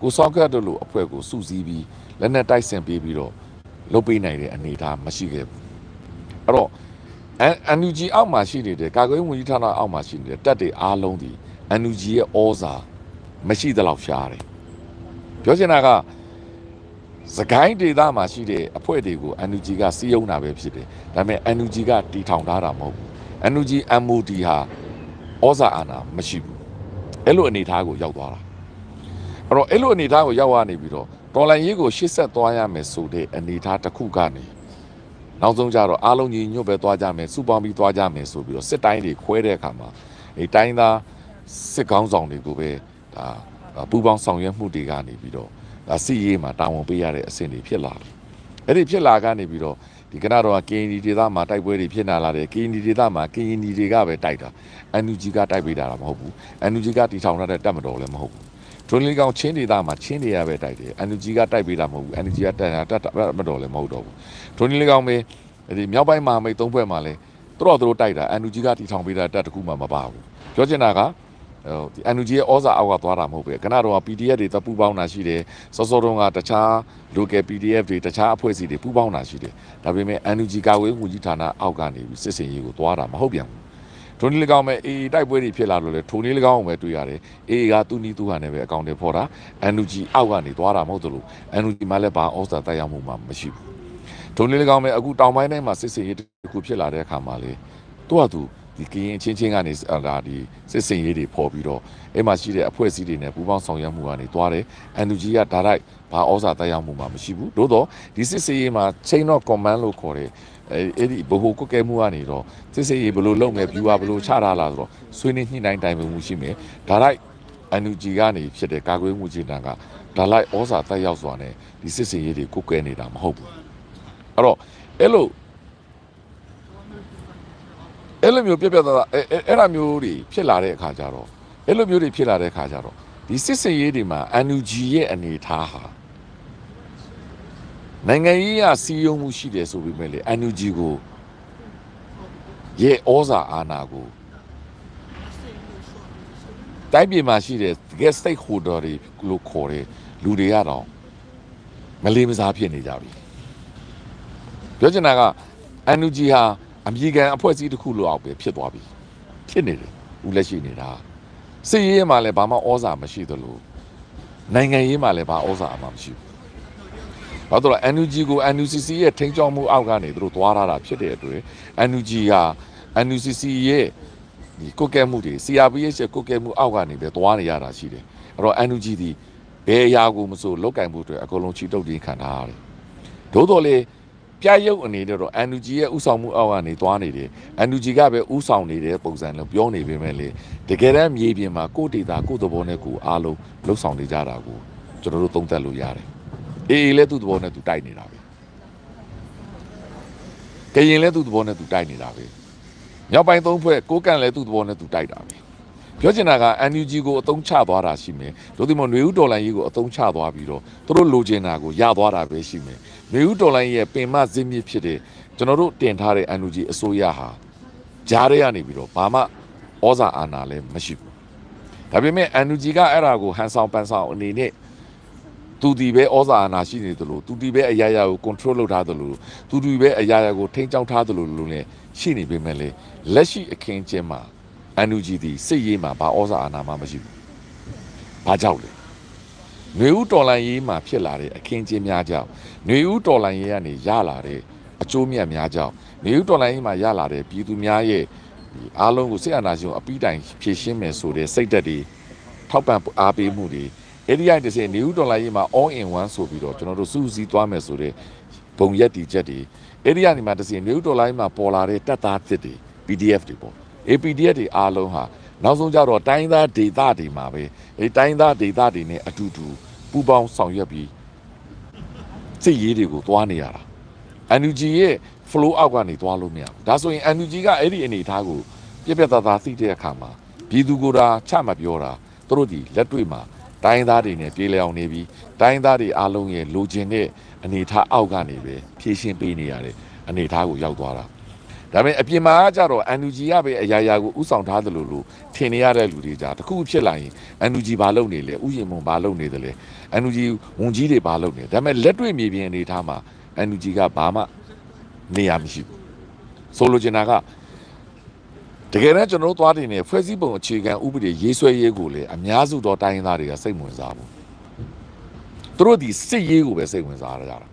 Speaker 1: ကိုဆောင်ခါတို့လိုအဖွဲ့ကိုစုစည်းပြီးလက်နက်တိုက်ဆင်ပေးပြီးတော့လုပ်ပေးနိုင်တဲ့အနေအထားမရှိခဲ့ဘူးအဲ့တော့ NUG အောက်မှာရှိနေတဲ့ကာကွယ်ဝင်ကြီးဌာနအောက်မှာရှိနေတဲ့တပ်တွေအားလုံးဒီ NUG ရဲ့ဩဇာ မရှိသလောက်ရှားတယ်ပြောချင်တာကစကိုင်းဒေသမှာရှိတဲ့အဖွဲ့တွေကို NUG ကစီးရုံးတာပဲဖြစ်တယ်ဒါပေမဲ့ NUG ကတီထောင်ထားတာမဟုတ်ဘူး NUG MOD ဟာဩဇာအာဏာမရှိဘူးအဲ့လိုအနေအထားကိုရောက်သွားတာအဲ့တော့အဲ့လိုအနေအထားကိုရောက်သွားနေပြီးတော့တော်လိုင်းရေးကိုရှေ့ဆက်သွားရမယ်ဆိုတဲ့အနေအထားတစ်ခုကနေနောက်ဆုံးကြတော့အားလုံးညီညွတ်ပဲသွားကြမယ်စုပေါင်းပြီးသွားကြမယ်ဆိုပြီးတော့စစ်တိုင်းတွေခွဲတဲ့အခါမှာအဲတိုင်းသားစစ်ကောင်းဆောင်တွေကိုပဲ ဒါပူပေါင်းဆောင်ရွက်မှုတွေကနေပြီးတော့ဒါစစ်ရေးမှာတာဝန်ပေးရတဲ့အဆင့်တွေဖြစ်လာတယ်အဲ့ဒီဖြစ်လာကနေပြီးတော့ဒီကနတော့ကင်းဒီဒေသမှာတိုက်ပွဲတွေဖြစ်လာလာတယ်ကင်းဒီဒေသမှာကင်းဒီတွေကပဲတိုက်တာ NUG ကတိုက်ပေးတာမဟုတ်ဘူး NUG ကတီထောင်ထားတဲ့တပ်မတော်လည်းမဟုတ်ဘူးဒွန်လီကောင်ချင်းဒေသမှာချင်းတွေရပဲတိုက်တယ် NUG ကတိုက်ပေးတာမဟုတ်ဘူး NUG ကတက်တာတက်မတော်လည်းမဟုတ်တော့ဘူးဒွန်လီကောင်မေဒီမြောက်ပိုင်းမှာမိတ်သုံးဘက်မှာလည်းသူတို့တို့တိုက်တာ NUG ကတီထောင်ပေးတာတက်တခုမှမပါဘူးပြောချင်တာကဟို ဒီ NUG ရဲ့ဩဇာအောက်ကသွားတာမဟုတ်ပဲခဏတော့ PDF တွေတပူပေါင်းတာရှိတယ်စောစောတုန်းကတခြား local PDF တွေတခြားအဖွဲ့အစည်းတွေပူပေါင်းတာရှိတယ်ဒါပေမဲ့ NUG ကာဝေးဝန်ကြီးဌာနအောက်ကနေပြီးစစ်စင်ရေးကိုသွားတာမဟုတ်ပြန်ဘူးထိုနည်း၎င်းမဲ့အေးတိုက်ပွဲတွေဖြစ်လာလို့လေထိုနည်း၎င်းကိုပဲတွေ့ရတယ်အေးကသူ့နီးသူ့ဟာနဲ့ပဲအကောင့်တွေဖော်တာ NUG အောက်ကနေသွားတာမဟုတ်သလို NUG မှလည်းဘာဩဇာတက်ရောက်မှုမှမရှိဘူးထိုနည်း၎င်းမဲ့အခုတောင်ပိုင်းတိုင်းမှာစစ်စင်ရေးတစ်ခုဖြစ်လာတဲ့အခါမှာလေသူ့ဟာသူ ဒီကရင်ချင်းချင်းကနေဒါဒီစစ်စင်ရေးတွေပေါ်ပြီးတော့အဲ့မှာရှိတဲ့အဖွဲ့အစည်းတွေနဲ့ပူးပေါင်းဆောင်ရွက်မှုကနေသွားတယ် NUG ကဒါရိုက်ဘာဩဇာတက်ရောက်မှုမှမရှိဘူးသို့တော့ဒီစစ်စင်ရေးမှာ chain of command လို့ခေါ်တယ်အဲအဲ့ဒီဘ ਹੁ ကွက်ကဲမှုကနေတော့စစ်စစ်ရေးဘယ်လိုလုပ်မယ် view ဘယ်လိုချထားလာဆိုတော့ဆွေးနွေးညှိနှိုင်းတိုင်ပင်မှုရှိမယ်ဒါလိုက် NUG ကနေဖြစ်တဲ့ကာကွယ်မှုခြေတံကဒါလိုက်ဩဇာတက်ရောက်စွာနဲ့ဒီစစ်စစ်ရေးတွေကိုကွဲနေတာမဟုတ်ဘူးအဲ့တော့အဲ့လို အဲ့လိုမျိုးပြက်ပြက်သားသားအဲ့အဲ့အဲ့မျိုးတွေဖြစ်လာတဲ့အခါကျတော့အဲ့လိုမျိုးတွေဖြစ်လာတဲ့အခါကျတော့ဒီစစ်စစ်ရေးတွေမှာ NUG ရဲ့အနေထားဟာနိုင်ငံရေးအစည်းအရုံးမှုရှိတယ်ဆိုပေမဲ့လေ NUG ကိုရဲ့ဩဇာအာဏာကိုတိုင်းပြည်မှာရှိတဲ့တကယ် stakeholder တွေလို့ခေါ်တဲ့လူတွေကတော့မလေးမစားဖြစ်နေကြပြီပြောချင်တာက NUG ဟာ အမေရိကန်အဖွဲ့အစည်းတစ်ခုလိုအောင်ပဲဖြစ်သွားပြီဖြစ်နေတယ်ဦးလက်ရှိနေတာစစ်ရေးမှာလည်းဘာမှဩဇာမရှိသလိုနိုင်ငံရေးမှာလည်းဘာဩဇာမှမရှိဘူးဘာလို့လဲ NUG ကို NUCC ရဲ့ထိန်းချုပ်မှုအောက်ကနေသူတို့သွားထားတာဖြစ်တဲ့အတွက် NUG ဟာ NUCC ရဲ့ဒီကုတ်ကဲမှုတွေ CRPH ရဲ့ကုတ်ကဲမှုအောက်ကနေပဲသွားနေရတာရှိတယ်အဲ့တော့ NUG ဒီဘယ်အရာကိုမဆိုလောက်ကင်မှုတွေအကုန်လုံးချီတုပ်တင်ခံထားရတယ်ဒို့တော်လေ ပြရုပ်အနေနဲ့တော့ NUG ရဲ့ဥဆောင်မှုအောက်ကနေသွားနေတယ် NUG ကပဲဥဆောင်နေတဲ့ပုံစံလို့ပြောနေပေမဲ့လေတကယ်တမ်းမြေပြင်မှာကိုယ့်ဒေတာကိုယ့်သဘောနဲ့ကိုယ်အားလုံးလှုပ်ဆောင်နေကြတာကိုကျွန်တော်တို့သုံးသပ်လို့ရတယ်အေးအေးလည်းသူ့သဘောနဲ့သူတိုက်နေတာပဲကရင်လည်းသူ့သဘောနဲ့သူတိုက်နေတာပဲမြောက်ပိုင်းသုံးဖွဲ့ကိုကန့်လည်းသူ့သဘောနဲ့သူတိုက်တာပဲ ပြောချင်တာက NUG ကိုအသုံးချသွားတာရှိမယ်တို့ဒီမနွေဦးဒေါ်လာကြီးကိုအသုံးချသွားပြီးတော့သူတို့လိုချင်တာကိုရသွားတာပဲရှိမယ်နွေဦးဒေါ်လာကြီးရဲ့ပင်မဇင်းမြစ်ဖြစ်တဲ့ကျွန်တော်တို့တင်ထားတဲ့ NUG အစိုးရဟာကြားထဲကနေပြီးတော့ဘာမှဩဇာအာဏာလည်းမရှိဘူးဒါပေမဲ့ NUG ကအဲ့ဒါကိုဟန်ဆောင်ပန်ဆောင်အနေနဲ့သူဒီပဲဩဇာအာဏာရှိနေသလိုသူဒီပဲအရာရာကို control လုပ်ထားသလိုသူဒီပဲအရာရာကိုထိန်းကျောင်းထားသလိုလိုလည်းရှိနေပေမဲ့လေလက်ရှိအခင်းကျင်းမှာ အန်ယူဂျီသည်စစ်ရေးမှာဘာဩဇာအာဏာမှမရှိဘူး။ဘာကြောင့်လဲ။နှွေဦးတော်လိုင်းရေးမှာဖြစ်လာတဲ့အခင်းကျင်းများကြောင့်နှွေဦးတော်လိုင်းရေးကနေရလာတဲ့အကျိုးမြတ်များကြောင့်နှွေဦးတော်လိုင်းရေးမှာရလာတဲ့ပြည်သူများရဲ့ဒီအားလုံးကိုစစ်အာဏာရှင်အပိတိုင်ဖြည့်ရှင်းမယ်ဆိုတဲ့စိတ်သက်တွေထောက်ပံ့အားပေးမှုတွေအဲ့ဒီတိုင်းတစ်စင်နှွေဦးတော်လိုင်းရေးမှာ all in one ဆိုပြီးတော့ကျွန်တော်တို့စူးစီးသွားမယ်ဆိုတဲ့ဘုံရက်တီချက်တွေအဲ့ဒီကနေမှတစ်စင်နှွေဦးတော်လိုင်းမှာပေါ်လာတဲ့တပ်သားသစ်တွေ PDF တွေပေါ့ APDF တွေအားလုံးဟာနောက်ဆုံးကြတော့တိုင်းသားဒေသတွေမှာပဲအဲတိုင်းသားဒေသတွေနဲ့အတူတူပူးပေါင်းဆောင်ရွက်ပြီးစစ်ရေးတွေကိုသွားနေရတာ NUG ရဲ့ flow အောက်ကနေသွားလို့မရဘူးဒါဆိုရင် NUG ကအဲ့ဒီအနေအထားကိုပြက်ပြက်သားသားသိတဲ့အခါမှာပြည်သူကိုယ်တာချမပြောတာသူတို့ဒီလက်တွေ့မှာတိုင်းသားတွေနဲ့ပြေလည်အောင်နေပြီးတိုင်းသားတွေအားလုံးရဲ့လိုချင်တဲ့အနေအထားအောက်ကနေပဲဖြည့်ရှင်းပေးနေရတဲ့အနေအထားကိုရောက်သွားတာ ဒါပေမဲ့အပြင်မှာကြတော့ NUG ကပဲအရာရာကိုဥဆောင်ထားသလိုလိုထင်နေရတဲ့လူတွေကြာတခုဖြစ်လာရင် NUG ဘာလုပ်နေလဲဥယျာဉ်မုံဘာလုပ်နေတယ်လဲ NUG ဝန်ကြီးတွေဘာလုပ်နေဒါပေမဲ့လက်တွေ့မြေပြင်အနေထားမှာ NUG ကဘာမှနေရာမရှိဘူးဆိုလိုချင်တာကတကယ်တော့ကျွန်တော်တို့သွားတင်နေဖွဲ့စည်းပုံအခြေခံဥပဒေရေးဆွဲရေးကိုလေအများစုသောတိုင်းရင်းသားတွေကစိတ်ဝင်စားဘူးသူတို့ဒီစစ်ရေးကိုပဲစိတ်ဝင်စားကြတာ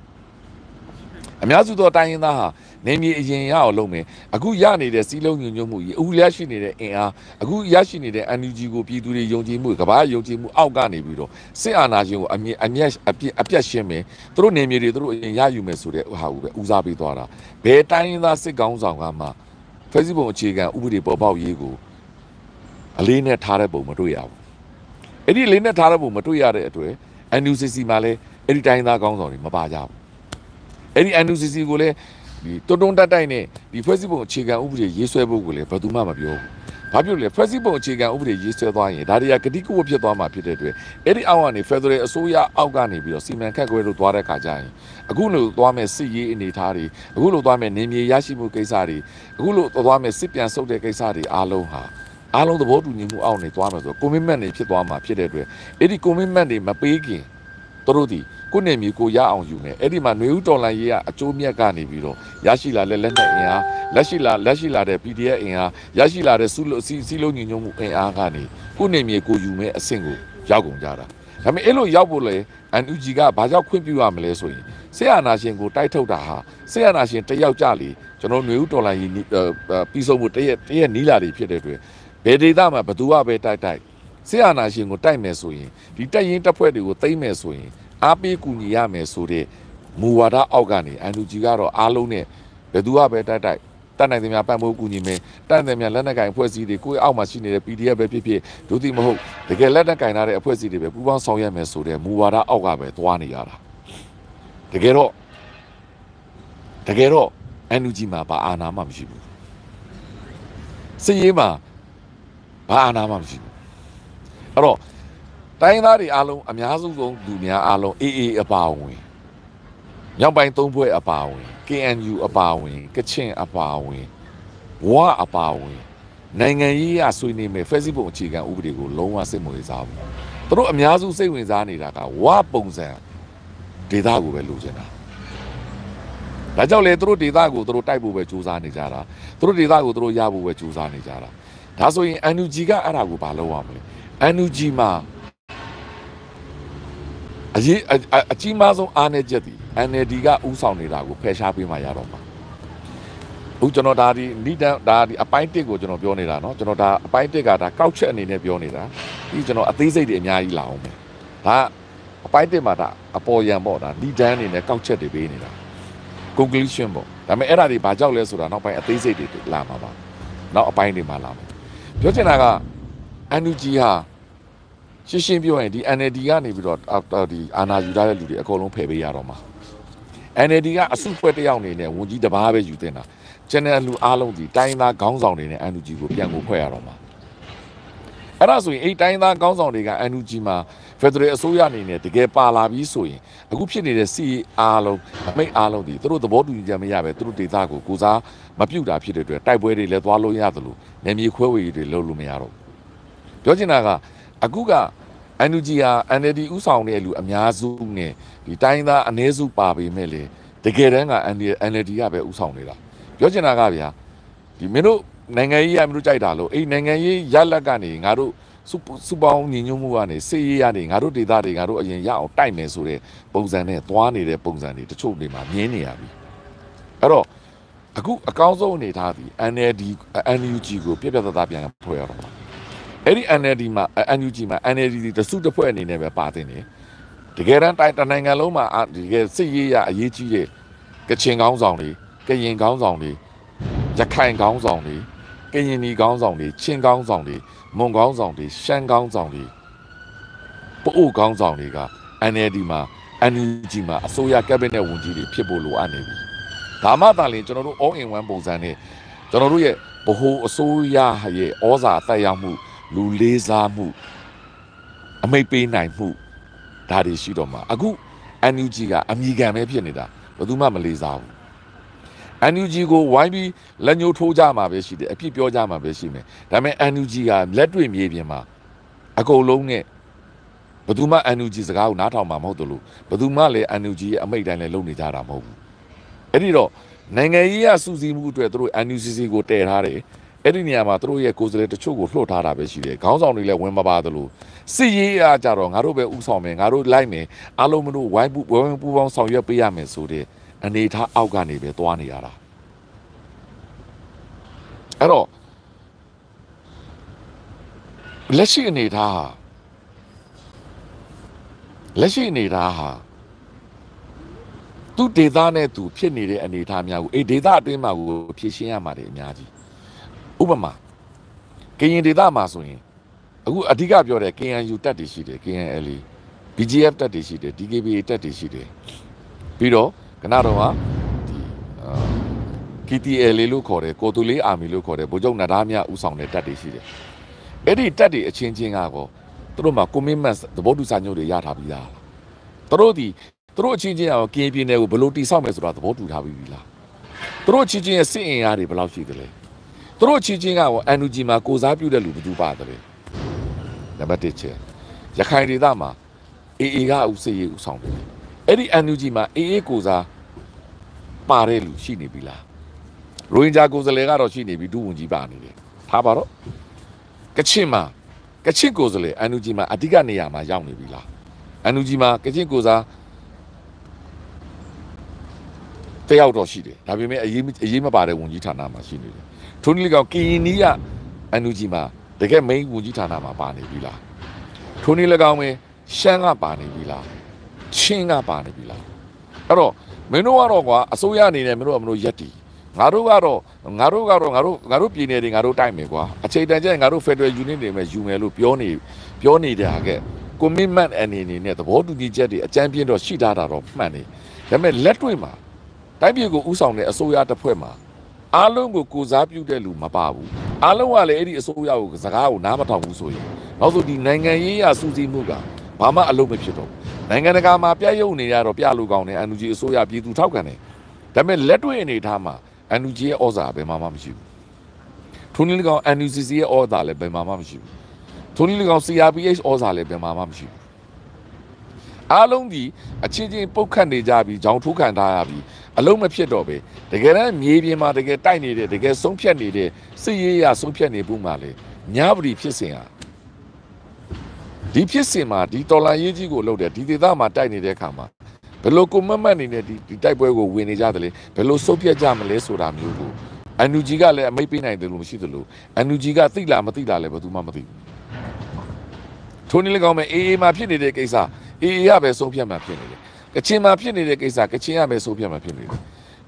Speaker 1: အများစုသောတိုင်းရင်းသားဟာနေမြေအရင်ရအောင်လုပ်မယ်အခုရနေတဲ့စီးလုံးညွညွတ်မှုကြီးအခုရရှိနေတဲ့အင်အားအခုရရှိနေတဲ့ NUG ကိုပြည်သူတွေယုံကြည်မှုကဘာယုံကြည်မှုအောက်ကနေပြီးတော့စစ်အာဏာရှင်ကိုအမြင့်အမျက်အပြစ်အပြတ်ရှင်းမယ်သူတို့နေမြေတွေသူတို့အရင်ရယူမယ်ဆိုတဲ့ဟာကိုပဲဦးစားပေးသွားတာဘယ်တိုင်းရင်းသားစစ်ကောင်းဆောင်ကမှ Facebook အခြေခံဥပဒေပေါ်ပေါက်ရေးကိုအလေးနဲ့ထားတဲ့ပုံမတွေ့ရဘူးအဲ့ဒီလေးနဲ့ထားတဲ့ပုံမတွေ့ရတဲ့အတွက် NUCC မှာလည်းအဲ့ဒီတိုင်းသားကောင်းဆောင်တွေမပါကြဘူး အဲ့ဒီ NUCC ကိုလည်းဒီတွန်းတွန်းတက်တိုက်နဲ့ဒီဖွဲ့စည်းပုံအခြေခံဥပဒေရေးဆွဲဖို့ကိုလည်းဘယ်သူမှမပြောဘူး။ဘာဖြစ်လို့လဲဖွဲ့စည်းပုံအခြေခံဥပဒေရေးဆွဲသွားရင်ဒါတွေကကတိကဝတ်ဖြစ်သွားမှာဖြစ်တဲ့အတွက်အဲ့ဒီအောက်ကနေ Federal အစိုးရအောက်ကနေပြီးတော့စီမံခန့်ခွဲလို့သွားတဲ့ခါကျရင်အခုလိုသွားမဲ့စစ်ရေးအနေအထားတွေအခုလိုသွားမဲ့နေမြေရရှိမှုကိစ္စတွေအခုလိုသွားမဲ့စစ်ပြန်ဆုတ်တဲ့ကိစ္စတွေအားလုံးဟာအားလုံးသဘောတူညီမှုအောက်နေသွားမယ်ဆိုတော့ commitment တွေဖြစ်သွားမှာဖြစ်တဲ့အတွက်အဲ့ဒီ commitment တွေမပေးခင် တို့ဒီကိုနေမြေကိုရအောင်ယူမယ်အဲ့ဒီမှာຫນွေဦးတော်လန်ရေးကအကျိုးမြတ်ကနေပြီးတော့ရရှိလာတဲ့လက်နက်အင်အားလက်ရှိလာလက်ရှိလာတဲ့ PDF အင်အားရရှိလာတဲ့စုလို့စီစီလုံးညီညွတ်မှုအင်အားကနေကိုနေမြေကိုယူမယ်အဆင့်ကိုရောက်ကုန်ကြတာဒါပေမဲ့အဲ့လိုရောက်ဖို့လေ NUG ကဘာကြောင့်ခွင့်ပြုရမလဲဆိုရင်ဆေးအာနာရှင်ကိုတိုက်ထုတ်တာဟာဆေးအာနာရှင်တယောက်ကြလေကျွန်တော်ຫນွေဦးတော်လန်ရေးပြီးဆုံးမှုတရက်တရက်နီးလာတွေဖြစ်တဲ့အတွက်ဘယ်ဒေသမှာဘသူကပဲတိုက်တိုက် ဆေးအာနာရှင်ကိုတိုက်မယ်ဆိုရင်ဒီတိုက်ရင်တပ်ဖွဲ့တွေကိုသိမ့်မယ်ဆိုရင်အားပေးကူညီရမယ်ဆိုတဲ့မူဝါဒအောက်ကနေအန်ယူဂျီကတော့အားလုံးနဲ့ဘယ်သူကပဲတိုက်တိုက်တတ်နိုင်တယ်များပံ့ပိုးကူညီမယ်တတ်နိုင်တယ်များလက်နက်ကင်အဖွဲ့အစည်းတွေကိုယ့်အောက်မှာရှိနေတဲ့ PDF ပဲဖြစ်ဖြစ်ဒုတိမဟုတ်တကယ်လက်နက်ကင်ထားတဲ့အဖွဲ့အစည်းတွေပဲပူးပေါင်းဆောင်ရွက်မယ်ဆိုတဲ့မူဝါဒအောက်ကပဲသွားနေရတာတကယ်တော့တကယ်တော့ NUG မှာဘာအာဏာမှမရှိဘူးစစ်ရေးမှာဘာအာဏာမှမရှိဘူး အဲ့တော့တိုင်းသားတွေအားလုံးအများစုဆုံးလူများအားလုံးအေးအေးအပါဝင်မြောက်ပိုင်းသုံးဖွဲ့အပါဝင် KNU အပါဝင်ကချင်အပါဝင်ဝအပါဝင်နိုင်ငံရေးအဆွေးနွေးမဲ့ Facebook အခြေခံဥပဒေကိုလုံးဝစိတ်မဝင်စားဘူးသူတို့အများစုစိတ်ဝင်စားနေတာကဝပုံစံဒေတာကိုပဲလိုချင်တာဒါကြောင့်လေသူတို့ဒေတာကိုသူတို့တိုက်ဖို့ပဲစူးစမ်းနေကြတာသူတို့ဒေတာကိုသူတို့ရဖို့ပဲစူးစမ်းနေကြတာဒါဆိုရင် NUG ကအဲ့ဒါကိုဘာလုပ်ရမလဲ NUG မှာအရေးအကြီးမားဆုံးအားနည်းချက်ဒီ NLD ကဥဆောင်နေတာကိုဖယ်ရှားပေးမှရတော့မှာအခုကျွန်တော်ဒါဒီနိဒန်ဒါဒီအပိုင်းတစ်ကိုကျွန်တော်ပြောနေတာเนาะကျွန်တော်ဒါအပိုင်းတစ်ကဒါကောက်ချက်အနေနဲ့ပြောနေတာပြီးကျွန်တော်အသေးစိတ်တွေအများကြီးလာအောင်မယ်ဒါအပိုင်းတစ်မှာဒါအပေါ်ယံပေါ့ဒါနိဒန်အနေနဲ့ကောက်ချက်တွေပေးနေတာ conclusion ပေါ့ဒါပေမဲ့အဲ့ဒါတွေဘာကြောက်လဲဆိုတာနောက်ပိုင်းအသေးစိတ်တွေလာမှာပါနောက်အပိုင်းတွေမှာလာမှာပြောချင်တာက NUG ဟာရှင်းရှင်းပြောရင်ဒီ NLD ကနေပြီးတော့ဒီအာဏာယူထားတဲ့လူတွေအကုန်လုံးဖယ်ပေးရတော့မှာ NLD ကအစုဖွဲ့တယောက်အနေနဲ့ဝန်ကြီးတပါးပဲယူတင်တာ channel လူအားလုံးဒီတိုင်းသားခေါင်းဆောင်တွေနဲ့ NUG ကိုပြန်ကိုဖွဲ့ရတော့မှာအဲ့ဒါဆိုရင်အဲ့တိုင်းသားခေါင်းဆောင်တွေက NUG မှာ Federal အစိုးရအနေနဲ့တကယ်ပါလာပြီးဆိုရင်အခုဖြစ်နေတဲ့စီအားလုံးအမိတ်အားလုံးဒီသူတို့သဘောတူညီချက်မရပဲသူတို့ဒေသကိုကိုစားမပြုတ်တာဖြစ်တဲ့အတွက်တိုက်ပွဲတွေလည်းသွားလို့ရတယ်လို့နေမြေခွဲဝေတွေလုပ်လို့မရတော့ဘူး ပြောချင်တာကအခုက NUG ဟာ NLD ဥဆောင်တဲ့လူအများစုနဲ့ဒီတိုင်းသားအ ਨੇ စုပါပေမဲ့လေတကယ်တမ်းက NLD ကပဲဥဆောင်နေတာပြောချင်တာကဗျာဒီမင်းတို့နိုင်ငံရေးရမင်းတို့ကြိုက်တာလို့အဲ့နိုင်ငံရေးရလက်ကနေငါတို့စုပေါင်းညီညွတ်မှုကနေစေရေးရနေငါတို့ဒေသတွေငါတို့အရင်ရအောင်တိုက်မယ်ဆိုတဲ့ပုံစံနဲ့သွားနေတဲ့ပုံစံတွေတချို့တွေမှာမြင်နေရပြီအဲ့တော့အခုအကောင်းဆုံးအနေထားဒီ NLD NUG ကိုပြပြသားသားပြန်ဖွဲ့ရတော့ အဲ့ဒီ NLD မှာ NUG မှာ NLD တစုတစ်ဖွဲ့အနေနဲ့ပဲပါတင်တယ်တကယ်တမ်းတိုင်းတနိုင်ငံလုံးမှာဒီကစစ်ရေးရအရေးကြီးတဲ့ကချင်ကောင်းဆောင်တွေကရင်ကောင်းဆောင်တွေရခိုင်ကောင်းဆောင်တွေကရင်နီကောင်းဆောင်တွေချင်းကောင်းဆောင်တွေမွန်ကောင်းဆောင်တွေရှမ်းကောင်းဆောင်တွေပို့ကောင်းဆောင်တွေက NLD မှာ NUG မှာအစိုးရကက်ဘိနက်ဝန်ကြီးတွေဖြစ်ဖို့လိုအပ်နေပြီဒါမှသာလျှင်ကျွန်တော်တို့ all in one ပုံစံနဲ့ကျွန်တော်တို့ရဲ့ဗဟိုအစိုးရရဲ့ဩဇာတက်ရောက်မှု လူလေးစားမှုအမိတ်ပေးနိုင်မှုဒါတွေရှိတော့မှာအခု NUG ကအမိခံပဲဖြစ်နေတာဘယ်သူမှမလေးစားဘူး NUG ကိုဝိုင်းပြီးလက်ညှိုးထိုးကြမှာပဲရှိတယ်အပြစ်ပြောကြမှာပဲရှိမယ်ဒါပေမဲ့ NUG ကလက်တွေ့မြေပြင်မှာအကုန်လုံးနဲ့ဘယ်သူမှ NUG စကားကိုနားထောင်မှာမဟုတ်တယ်လို့ဘယ်သူမှလည်း NUG ရဲ့အမိတ်တိုင်းလည်းလုပ်နေကြတာမဟုတ်ဘူးအဲ့ဒီတော့နိုင်ငံရေးအစူးစီးမှုအတွက်သူတို့ NUCC ကိုတည်ထားတယ် အဲ့ဒီနေရာမှာသူတို့ရဲ့ကိုယ်စားလှယ်တချို့ကိုလှုပ်ထားတာပဲရှိတယ်ခေါင်းဆောင်တွေလည်းဝင်မပါသလိုစစ်ရေးအားကြတော့ငါတို့ပဲဥဆောင်မယ်ငါတို့လိုက်မယ်အားလုံးမလို့ဝိုင်းပူဝိုင်းပူပေါင်းဆောင်ရွက်ပေးရမယ်ဆိုတဲ့အနေထားအောက်ကနေပဲသွားနေရတာအဲ့တော့လက်ရှိအနေထားဟာလက်ရှိအနေထားဟာသူဒေသနဲ့သူဖြစ်နေတဲ့အနေအထားများကိုအေးဒေသအတွင်းမှာကိုဖြည့်ရှင်းရမှာတယ်အများကြီး ဥပမာကရင်ဒေသမှာဆိုရင်အခုအဓိကပြောတဲ့ KNU တက်တွေရှိတယ် KNL BGF တက်တွေရှိတယ် DKBA တက်တွေရှိတယ်ပြီးတော့ခဏတော့ဟာဒီအာ KTL လို့ခေါ်တယ်ကိုတူလေးအာမီလို့ခေါ်တယ်ဗိုလ်ချုပ်နဒါမြဦးဆောင်တဲ့တက်တွေရှိတယ်အဲ့ဒီတက်တွေအချင်းချင်းကတော့သူတို့မှာ commitment သဘောတူစာချုပ်တွေရထားပြီးသားသူတို့ဒီသူတို့အချင်းချင်းရောကင်းပြင်းတွေကိုဘယ်လိုတိဆောက်မယ်ဆိုတာသဘောတူထားပြီးပြီလားသူတို့အချင်းချင်းရဲ့စစ်အင်အားတွေဘယ်လောက်ရှိသလဲ သူတို့အချင်းချင်းကရော NUG မှာကိုစားပြုတဲ့လူဘယ်သူပါတယ်နံပါတ်1ချက်ရခိုင်ဒေသမှာ AA ကဥစစ်ရေးဥဆောင်တယ်အဲ့ဒီ NUG မှာ AA ကိုစားပါတဲ့လူရှိနေပြီလားရိုဟင်ဂျာကိုယ်စားလှယ်ကတော့ရှိနေပြီဒုဝန်ကြီးပါနေတယ်ထားပါတော့ကချင်မှာကချင်ကိုယ်စားလှယ် NUG မှာအဓိကနေရာမှာရောက်နေပြီလား NUG မှာကချင်ကိုယ်စားတယောက်တော့ရှိတယ်ဒါပေမဲ့အရေးအရေးမပါတဲ့ဝန်ကြီးဌာနမှာရှိနေတယ် ထိုနည်း၎င်းကရင်နီးက NUG မှာတကယ် main ဝန်ကြီးဌာနမှာပါနေပြီလားထိုနည်း၎င်းပဲရှမ်းကပါနေပြီလားချင်းကပါနေပြီလားအဲ့တော့မင်းတို့ကတော့ကွာအစိုးရအနေနဲ့မင်းတို့ကမလို့ရက်တီငါတို့ကတော့ငါတို့ကတော့ငါတို့ငါတို့ပြည်နယ်တွေငါတို့တိုက်မယ်ကွာအခြေတန်ကျရင်ငါတို့ Federal Unit တွေမဲ့ယူမယ်လို့ပြောနေပြောနေတဲ့ဟာက commitment အနေနဲ့သဘောတူညီချက်တွေအကြမ်းပြင်းတော့ရှိထားတာတော့မှန်တယ်ဒါပေမဲ့လက်တွေ့မှာတိုင်းပြည်ကိုဥဆောင်တဲ့အစိုးရတစ်ဖွဲ့မှာ အားလုံးကိုကိုစားပြုတဲ့လူမပါဘူးအားလုံးကလည်းအဲ့ဒီအစိုးရကိုစကားကိုနားမထောင်ဘူးဆိုရင်နောက်ဆိုဒီနိုင်ငံရေးရစူးစီးမှုကဘာမှအလုပ်မဖြစ်တော့ဘူးနိုင်ငံတကာမှာပြရုပ်နေရတော့ပြလို့ကောင်းတယ် NUG အစိုးရပြည်သူထောက်ခံတယ်ဒါပေမဲ့လက်တွေ့အနေထားမှာ NUG ရဲ့ဩဇာဘယ်မှမရှိဘူးထုံးနည်းကောင် NUCC ရဲ့ဩဇာလည်းဘယ်မှမရှိဘူးထုံးနည်းကောင် CRPH ဩဇာလည်းဘယ်မှမရှိဘူး အားလုံးဒီအချင်းချင်းပုတ်ခတ်နေကြပြီးကြောင်ထိုးခံထားရပြီးအလုံးမဖြစ်တော့ပဲတကယ်တမ်းမြေပြင်မှာတကယ်တိုက်နေတဲ့တကယ်ဆုံးဖြတ်နေတဲ့စစ်ရေးရဆုံးဖြတ်နေဘူးမှလေညာပရီဖြစ်စဉ်ဟာဒီဖြစ်စဉ်မှာဒီတော်လန်ရေးကြီးကိုလုပ်တယ်ဒီဒေသမှာတိုက်နေတဲ့အခါမှာဘယ်လိုကိုမတ်မတ်နေတဲ့ဒီဒီတိုက်ပွဲကိုဝင်နေကြတယ်လေဘယ်လိုဆုံးဖြတ်ကြမလဲဆိုတာမျိုးကိုအန်ယူဂျီကလည်းအမိတ်ပေးနိုင်တယ်လို့မရှိသလိုအန်ယူဂျီကသိလားမသိလားလည်းဘယ်သူမှမသိဘူးထိုနည်းလည်းကောင်းမယ်အေးအေးမှာဖြစ်နေတဲ့ကိစ္စ အေးအေးရပဲဆုံးဖြတ်မှဖြစ်နေတယ်ကချင်မှာဖြစ်နေတဲ့ကိစ္စကချင်ရပဲဆုံးဖြတ်မှဖြစ်နေတယ်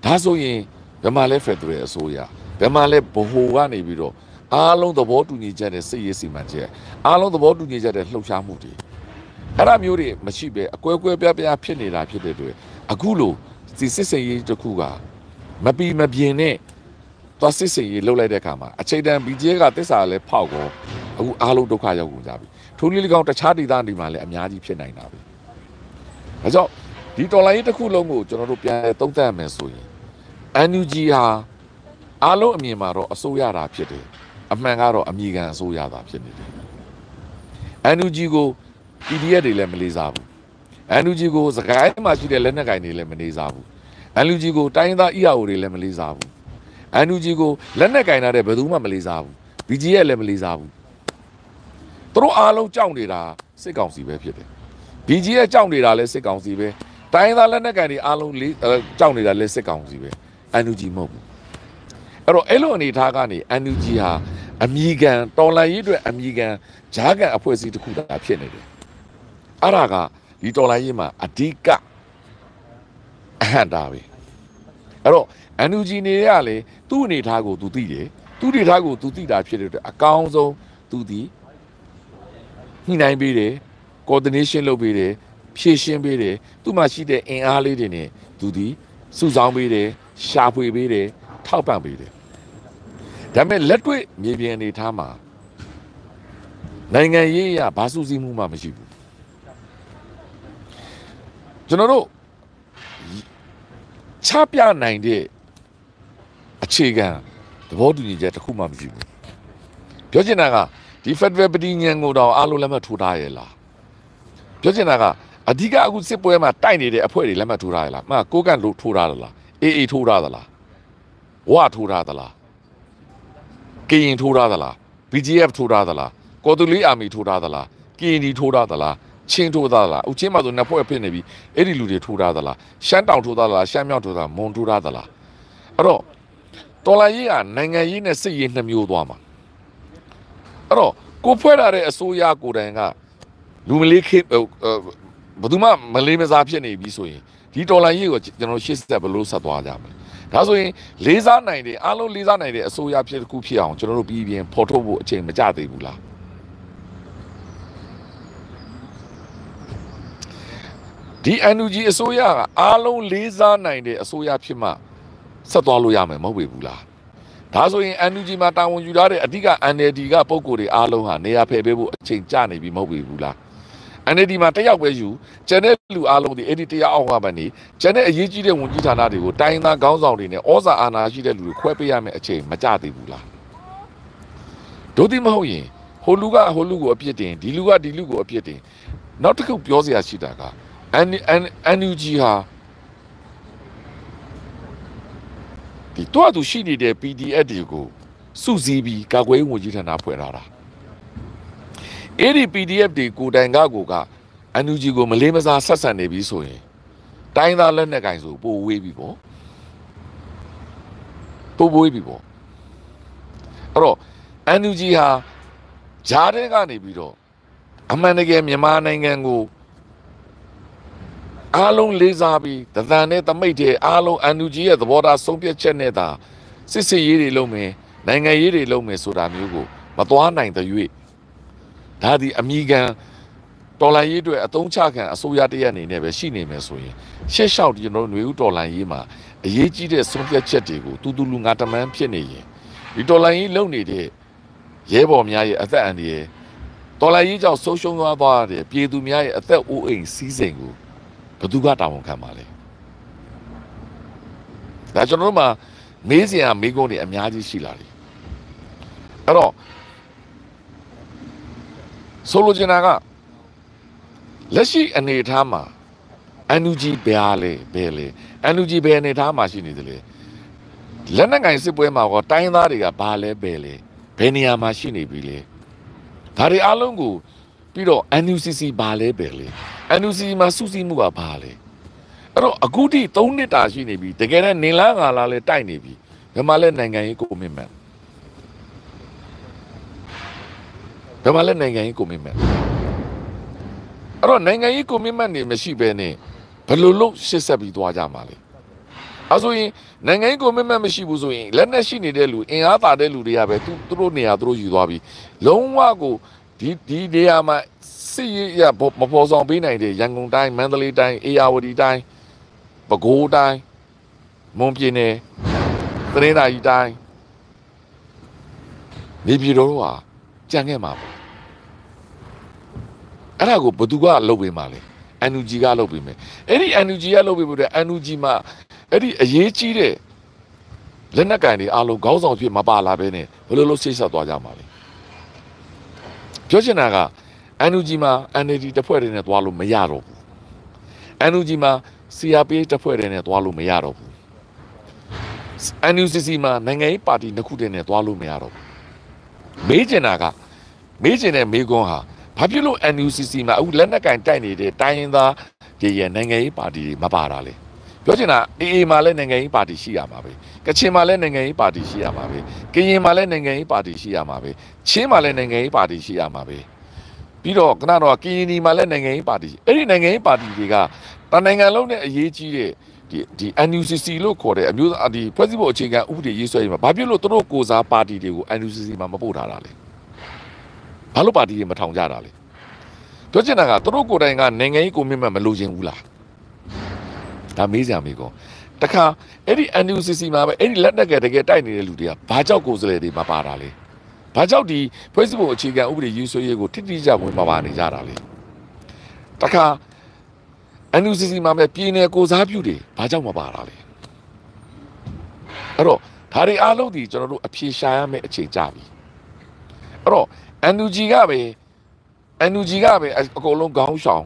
Speaker 1: ဒါဆိုရင်ဘယ်မှာလဲဖက်ဒရယ်အစိုးရဘယ်မှာလဲဗဟိုကနေပြီးတော့အားလုံးသဘောတူညီချက်တဲ့စိတ်ရည်စီမံချက်အားလုံးသဘောတူညီချက်တဲ့လှုပ်ရှားမှုတွေအဲ့ဒါမျိုးတွေမရှိပဲအကွဲကွဲပြားပြားဖြစ်နေတာဖြစ်တဲ့အတွက်အခုလိုဒီစစ်စင်ရေးတစ်ခုကမပီမပြင်းနဲ့သွားစစ်စင်ရေးလှုပ်လိုက်တဲ့အခါမှာအချိန်တန် BJ ကတစ္ဆာလည်းဖောက်ကောအခုအားလုံးဒုက္ခရောက်ကုန်ကြပြီ ထိုးလေးလေးကောင်တခြားဒေသတွေမှာလည်းအများကြီးဖြစ်နိုင်တာပဲဒါကြောင့်ဒီတော်လိုင်းတစ်ခုလုံးကိုကျွန်တော်တို့ပြန်သုံးသပ်မယ်ဆိုရင် NUG ဟာအားလုံးအမြင်မှာတော့အစိုးရတာဖြစ်တယ်အမှန်ကတော့အမိခံအစိုးရတာဖြစ်နေတယ် NUG ကို PDF တွေလည်းမလေးစားဘူး NUG ကိုစကိုင်းမှာရှိတဲ့လက်နက်ကင်တွေလည်းမလေးစားဘူး NUG ကိုတိုင်းသား EAO တွေလည်းမလေးစားဘူး NUG ကိုလက်နက်ကင်ထားတဲ့ဘယ်သူမှမလေးစားဘူး BGF လည်းမလေးစားဘူး သူတို့အားလုံးကြောက်နေတာစစ်ကောင်စီပဲဖြစ်တယ် BGF ကြောက်နေတာလည်းစစ်ကောင်စီပဲတိုင်းသားလက်နက်ကင်တွေအားလုံးလေးကြောက်နေတာလည်းစစ်ကောင်စီပဲ NUG မဟုတ်ဘူးအဲ့တော့အဲ့လိုအနေထားကနေ NUG ဟာအမိခံတော်လန်ရေးအတွက်အမိခံဂျားကန်အဖွဲ့အစည်းတစ်ခုသာဖြစ်နေတယ်အဲ့ဒါကဒီတော်လန်ရေးမှာအဓိကအဟံတာပဲအဲ့တော့ NUG နေရလေသူ့အနေထားကိုသူသိတယ်သူ့အနေထားကိုသူသိတာဖြစ်တဲ့အတွက်အကောင်းဆုံးသူဒီ ညှိနှိုင်းပေးတယ် coordination လုပ်ပေးတယ်ဖြည့်ရှင်းပေးတယ်သူ့မှာရှိတဲ့အင်အားလေးတွေနဲ့သူဒီစုဆောင်းပေးတယ်ရှာဖွေပေးတယ်ထောက်ပံ့ပေးတယ်ဒါပေမဲ့လက်တွေ့မြေပြင်အနေထားမှာနိုင်ငံရေးအရဘာစုစည်းမှုမှမရှိဘူးကျွန်တော်တို့ချပြနိုင်တဲ့အခြေခံသဘောတူညီချက်တစ်ခုမှမရှိဘူးပြောချင်တာက ဒီ Federal ပဋိညာဉ်ကိုတော့အားလုံးလက်မှတ်ထိုးထားရဲ့လားပြောချင်တာကအဓိကအခုစစ်ပွဲမှာတိုက်နေတဲ့အဖွဲ့တွေလက်မှတ်ထိုးထားရဲ့လားမှကိုကန့်လို့ထိုးထားသလားအေးအေးထိုးထားသလားဝထိုးထားသလားကရင်ထိုးထားသလား BGF ထိုးထားသလားကော်တူလီအာမီထိုးထားသလား KND ထိုးထားသလားချင်းထိုးသားလားဥချင်းမှာဆိုနှစ်ဖွဲ့ဖြစ်နေပြီအဲ့ဒီလူတွေထိုးထားသလားရှမ်းတောင်ထိုးသားလားရှမ်းမြောက်ထိုးသားမွန်ထိုးထားသလားအဲ့တော့တော်လိုင်းရေးကနိုင်ငံရေးနဲ့စစ်ရေးနှစ်မျိုးသွားမှာ အဲ့တော့ကိုဖွဲ့လာတဲ့အစိုးရကိုယ်တိုင်ကလူမလေးခေဘယ်သူမှမလေးမစားဖြစ်နေပြီဆိုရင်ဒီတော်လိုင်းရေးကိုကျွန်တော်ရှေ့ဆက်ဘယ်လိုဆက်သွားကြမလဲဒါဆိုရင်လေးစားနိုင်တယ်အားလုံးလေးစားနိုင်တဲ့အစိုးရဖြစ်တစ်ခုဖြစ်အောင်ကျွန်တော်တို့ပြည်ပြင်ဖော်ထုတ်ဖို့အချိန်မကျသေးဘူးလားဒီ NUG အစိုးရကအားလုံးလေးစားနိုင်တဲ့အစိုးရဖြစ်မှဆက်သွားလို့ရမယ်မဟုတ်ဘူးလား ဒါဆိုရင် NUG မှာတာဝန်ယူထားတဲ့အဓိက NLD ကပုံကိုယ်တွေအားလုံးဟာနေရာဖယ်ပေးဖို့အချိန်ကျနေပြီမဟုတ်ဘူးလား NLD မှာတယောက်ပဲယူကျန်တဲ့လူအားလုံးဒီအဲ့ဒီတရားအောင်ကမှနေကျန်တဲ့အရေးကြီးတဲ့ဝန်ကြီးဌာနတွေကိုတိုင်းသားခေါင်းဆောင်တွေနဲ့ဩဇာအာဏာရှိတဲ့လူတွေခွဲပေးရမယ်အချိန်မကျသေးဘူးလားဒုတိမဟုတ်ရင်ဟိုလူကဟိုလူကိုအပြစ်တင်ဒီလူကဒီလူကိုအပြစ်တင်နောက်တစ်ခုပြောစရာရှိတာက NUG ဟာ ဒီတော့သူရှိနေတဲ့ PDF တွေကိုစုစည်းပြီးကာကွယ်ရေးဝန်ကြီးဌာနဖွဲ့ထားတာအဲ့ဒီ PDF တွေကိုတိုင်ကကိုက NUG ကိုမလေးမစားဆက်ဆံနေပြီဆိုရင်တိုင်းသားလက်နက်ကင်ဆိုပိုဝေးပြီပေါ့ပိုဝေးပြီပေါ့အဲ့တော့ NUG ဟာဂျားတဲ့ကနေပြီးတော့အမှန်တကယ်မြန်မာနိုင်ငံကို အားလုံးလေးစားပြီးတသံနဲ့တမိတ်တဲ့အားလုံး NUG ရဲ့သဘောထားဆုံးဖြတ်ချက်နဲ့သာစစ်စစ်ရေးတွေလုပ်မယ်နိုင်ငံရေးတွေလုပ်မယ်ဆိုတာမျိုးကိုမသွားနိုင်တဲ့၍ဒါဒီအမိခံတော်လှန်ရေးအတွက်အသုံးချခံအစိုးရတရက်အနေနဲ့ပဲရှိနေမယ်ဆိုရင်ရှက်လျှောက်ကျွန်တော်တို့ຫນွေဦးတော်လှန်ရေးမှာအရေးကြီးတဲ့ဆုံးဖြတ်ချက်တွေကိုတူတူလူငါတမန်ဖြစ်နေရင်ဒီတော်လှန်ရေးလုပ်နေတဲ့ရဲဘော်များရဲ့အသက်အန္တရာယ်တော်လိုင်းရေးကြောင့်ဆုံးရှုံးသွားသွားတဲ့ပြည်သူများရဲ့အသက်အိုးအိမ်စီးစိမ်ကို ဘယ်သူကတာဝန်ခံပါလဲဒါကျွန်တော်တို့မှာမေးစရာမေးခွန်းတွေအများကြီးရှိလာတယ်အဲ့တော့ဆိုလိုချင်တာကလက်ရှိအနေအထားမှာ NUG ဘယ်ဟာလဲဘယ်လဲ NUG ဘယ်အနေအထားမှာရှိနေသလဲလက်နက်ကင်စစ်ပွဲမှာကောတိုင်းသားတွေကဘာလဲဘယ်လဲဘယ်နေရာမှာရှိနေပြီလဲဒါတွေအားလုံးကိုပြီးတော့ NUCC ဘာလဲဘယ်လဲ NUCC မှာစုစည်းမှုကဘာလဲအဲ့တော့အခုထိ3နှစ်တာရှိနေပြီတကယ်တော့နေလားငါလားလဲတိုက်နေပြီဘယ်မှာလဲနိုင်ငံရေးကိုမင်းမှန်ဘယ်မှာလဲနိုင်ငံရေးကိုမင်းမှန်အဲ့တော့နိုင်ငံရေးကိုမင်းမှန်နေမရှိဘဲနဲ့ဘယ်လိုလုပ်ရှစ်ဆက်ပြီးသွားကြမှာလဲအဲဆိုရင်နိုင်ငံရေးကိုမင်းမှန်မရှိဘူးဆိုရင်လက်နက်ရှိနေတဲ့လူအင်အားပါတဲ့လူတွေကပဲသူသူတို့နေရာသူတို့ယူသွားပြီးလုံးဝကိုဒီဒီနေရာမှာ စစ်ရေးရမပေါ်ဆောင်ပေးနိုင်တဲ့ရန်ကုန်တိုင်းမန္တလေးတိုင်းအေရဝတီတိုင်းပဲခူးတိုင်းမွန်ပြည်နယ်သရင်းသာကြီးတိုင်းနေပြည်တော်တို့ဟာကြံခဲ့မှာပေါ့အဲ့ဒါကိုဘသူကလုပ်ပေးမှာလဲ NUG ကလုပ်ပေးမယ်အဲ့ဒီ NUG ကလုပ်ပေးဖို့တဲ့ NUG မှာအဲ့ဒီအရေးကြီးတဲ့လက်နက်ကန်တွေအားလုံးခေါင်းဆောင်ဖြစ်မပါလာဘဲနဲ့ဘယ်လိုလုပ်ဆိတ်ဆက်သွားကြမှာလဲပြောချင်တာက NUG မှာ NLD တစ်ဖွဲ့တည်းနဲ့သွားလို့မရတော့ဘူး NUG မှာ CRP တစ်ဖွဲ့တည်းနဲ့သွားလို့မရတော့ဘူး NUCC မှာနိုင်ငံရေးပါတီနှစ်ခုတည်းနဲ့သွားလို့မရတော့ဘူးမေးချင်တာကမေးချင်တဲ့မေးခွန်းဟာဘာဖြစ်လို့ NUCC မှာအခုလက်နက်ကင်တိုက်နေတဲ့တိုင်းရင်းသားတွေရဲ့နိုင်ငံရေးပါတီတွေမပါတာလဲပြောချင်တာ AA မှာလည်းနိုင်ငံရေးပါတီရှိရမှာပဲကချင်မှာလည်းနိုင်ငံရေးပါတီရှိရမှာပဲကရင်မှာလည်းနိုင်ငံရေးပါတီရှိရမှာပဲချင်းမှာလည်းနိုင်ငံရေးပါတီရှိရမှာပဲ ပြီးတော့ကနတော့ကရင်နီမှာလည်းနိုင်ငံရေးပါတီအဲ့ဒီနိုင်ငံရေးပါတီတွေကတနိုင်ငံလုံးနဲ့အရေးကြီးတဲ့ဒီဒီ NUCC လို့ခေါ်တဲ့အမျိုးသားဒီဖွဲ့စည်းပုံအခြေခံဥပဒေရေးဆွဲရေးမှာဘာဖြစ်လို့သူတို့ကိုစားပါတီတွေကို NUCC မှာမပို့ထားတာလဲဘာလို့ပါတီတွေမထောင်ကြတာလဲပြောချင်တာကသူတို့ကိုယ်တိုင်ကနိုင်ငံရေးကိုမြင့်မဲ့မလိုချင်ဘူးလားဒါမေးစရာမေးကောတခါအဲ့ဒီ NUCC မှာပဲအဲ့ဒီလက်နက်ကတကယ်တိုက်နေတဲ့လူတွေကဘာကြောက်ကိုယ်စားလှယ်တွေမပါတာလဲ ဘာကြောက်ဒီဖွဲ့စည်းပုံအခြေခံဥပဒေရေးဆွဲရေးကိုထိတိကျဝင်မပါနေကြတာလဲတခါ NUCC မှာပဲပြည်နယ်ကိုစားပြုတွေဘာကြောင့်မပါတာလဲအဲ့တော့ဒါတွေအားလုံးဒီကျွန်တော်တို့အဖြေရှာရမယ့်အချိန်ကြပြီအဲ့တော့ NUG ကပဲ NUG ကပဲအကုန်လုံးခေါင်းဆောင်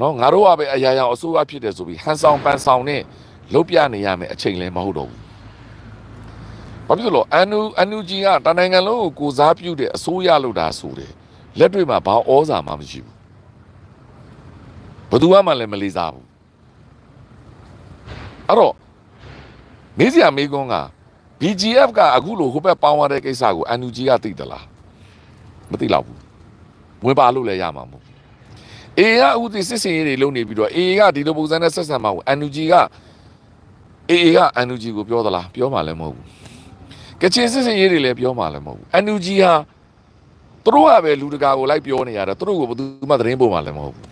Speaker 1: နော်ငါတို့ကပဲအရာရာအစိုးရဖြစ်တယ်ဆိုပြီးဟန်ဆောင်ပန်ဆောင်နဲ့လုတ်ပြနေရမယ်အချိန်လည်းမဟုတ်တော့ဘူး ဘာဖြစ်လို့ NU NUG ကတနိုင်ငံလုံးကိုကိုစားပြုတဲ့အစိုးရလို့ဒါဆိုတယ်လက်တွေ့မှာဘာဩဇာမှမရှိဘူးဘယ်သူမှလည်းမလေးစားဘူးအဲ့တော့မေးစရာမေးခွန်းက BGF ကအခုလိုဟိုဘက်ပေါင်းရတဲ့ကိစ္စကို NUG ကသိသလားမသိတော့ဘူးဝင်ပါလို့လည်းရမှာမဟုတ်အေကအခုဒီစစ်စင်ရေးတွေလုပ်နေပြီးတော့အေကဒီလိုပုံစံနဲ့ဆက်ဆံမှာကို NUG ကအေက NUG ကိုပြောသလားပြောမှလည်းမဟုတ်ဘူး ကချင်စစ်စင်ရေးတွေလည်းပြောမှလည်းမဟုတ်ဘူး NUG ဟာသူတို့ကပဲလူတကာကိုလိုက်ပြောနေရတာသူတို့ကိုဘယ်သူမှသတင်းပို့မှလည်းမဟုတ်ဘူး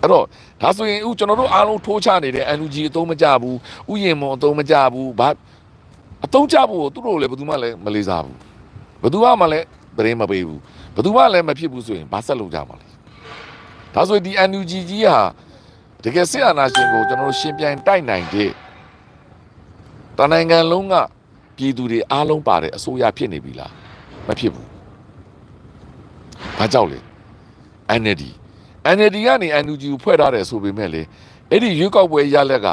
Speaker 1: အဲ့တော့ဒါဆိုရင်ဥကျွန်တော်တို့အားလုံးထိုးချနေတဲ့ NUG အသုံးမကျဘူးဥယျာဉ်မွန်အသုံးမကျဘူးဘာအသုံးကျဖို့သူတို့လည်းဘယ်သူမှလည်းမလေးစားဘူးဘယ်သူမှလည်းသတင်းမပေးဘူးဘယ်သူမှလည်းမဖြစ်ဘူးဆိုရင်ဘာဆက်လုပ်ကြမှာလဲဒါဆိုရင်ဒီ NUG ကြီးဟာတကယ်စစ်အာဏာရှင်ကိုကျွန်တော်တို့ရှင်ပြိုင်တိုက်နိုင်တဲ့တနိုင်ငံလုံးက ပြည်သူတွေအားလုံးပါတဲ့အစိုးရဖြစ်နေပြီလားမဖြစ်ဘူးဘာကြောက်လဲ NLD NLD ကနေ NUG ကိုဖွဲ့ထားတယ်ဆိုပေမဲ့လေအဲ့ဒီရွေးကောက်ပွဲရလက်က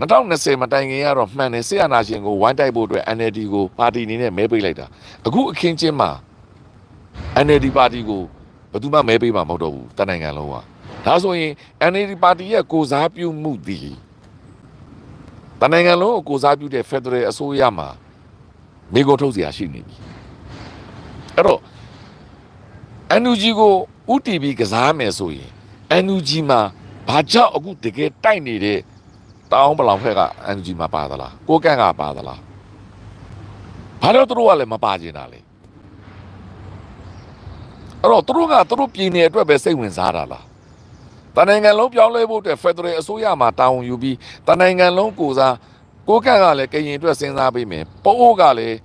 Speaker 1: 2020မတိုင်ခင်ကတော့မှန်တယ်ဆရာနာရှင်ကိုဝိုင်းတိုက်ဖို့အတွက် NLD ကိုပါတီအနေနဲ့မဲပေးလိုက်တာအခုအခင်းချင်းမှာ NLD ပါတီကိုဘယ်သူမှမဲပေးမှာမဟုတ်တော့ဘူးတနိုင်ငံလုံးကဒါဆိုရင် NLD ပါတီရဲ့ကိုစားပြုမှုသည် တနိုင်ငံလုံးကိုကိုစားပြုတဲ့ Federal အစိုးရမှာမိကုန်ထုတ်เสียရှိနေပြီအဲ့တော့ NUG ကို UTB ကစားမယ်ဆိုရင် NUG မှာဘာကြောင့်အခုတကယ်တိုက်နေတဲ့တောင်းပလောင်ဖက်က NUG မှာပါသလားကိုကန့်ကပါသလားဘာလို့သူတို့ကလည်းမပါကျင်တာလဲအဲ့တော့သူတို့ကသူတို့ပြည်နယ်အတွက်ပဲစိတ်ဝင်စားတာလား တနိုင်ငံလုံးပြောင်းလဲဖို့အတွက် Federal အစိုးရမှာတာဝန်ယူပြီးတနိုင်ငံလုံးကိုစားကိုကန့်ကလည်းကရင်အတွက်စဉ်းစားပေးမယ်ပိုးအိုးကလည်း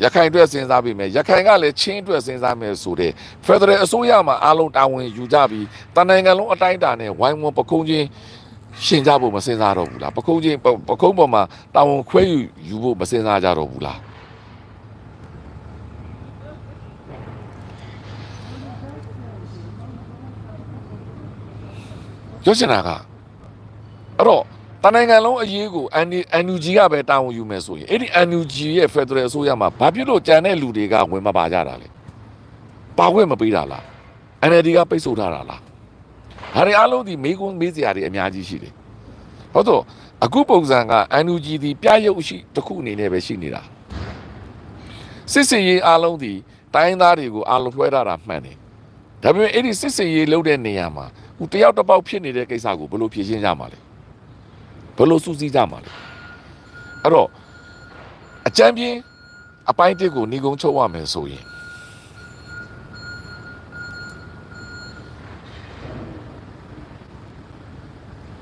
Speaker 1: ကရခိုင်အတွက်စဉ်းစားပြီးမယ်ရခိုင်ကလည်းချင်းအတွက်စဉ်းစားမယ်ဆိုတဲ့ Federal အစိုးရမှာအားလုံးတာဝန်ယူကြပြီးတနိုင်ငံလုံးအတိုင်းအတာနဲ့ဝိုင်းဝန်းပကုံးချင်းရှင်ကြဖို့မစဉ်းစားတော့ဘူးလားပကုံးချင်းပကုံးပေါ်မှာတာဝန်ခွဲယူယူဖို့မစဉ်းစားကြတော့ဘူးလား ပြောချင်တာကအဲ့တော့တနိုင်ငံလုံးအရေးကို NUG ကပဲတာဝန်ယူမယ်ဆိုရင်အဲ့ဒီ NUG ရဲ့ Federal အစိုးရမှာဘာဖြစ်လို့ကြံတဲ့လူတွေကဝင်မပါကြတာလဲပါခွင့်မပေးတာလား NLD ကပိတ်ဆို့ထားတာလားဒါတွေအားလုံးဒီမေးခွန်းမေးစရာတွေအများကြီးရှိတယ်ဟုတ်တော့အခုပုံစံက NUG ဒီပြရုပ်ရှိတစ်ခုအနေနဲ့ပဲရှိနေတာစစ်စင်ရေးအားလုံးဒီတိုင်းသားတွေကိုအားလုံးထွဲထားတာမှန်တယ်ဒါပေမဲ့အဲ့ဒီစစ်စင်ရေးလုပ်တဲ့နေရာမှာ ဟိုတယောက်တစ်ပေါက်ဖြစ်နေတဲ့ကိစ္စကိုဘယ်လိုဖြေရှင်းကြမှာလဲဘယ်လိုစူးစီးကြမှာလဲအဲ့တော့အကြံပြင်းအပိုင်းတစ်ကိုညီကုန်းချုပ်ရမယ်ဆိုရင်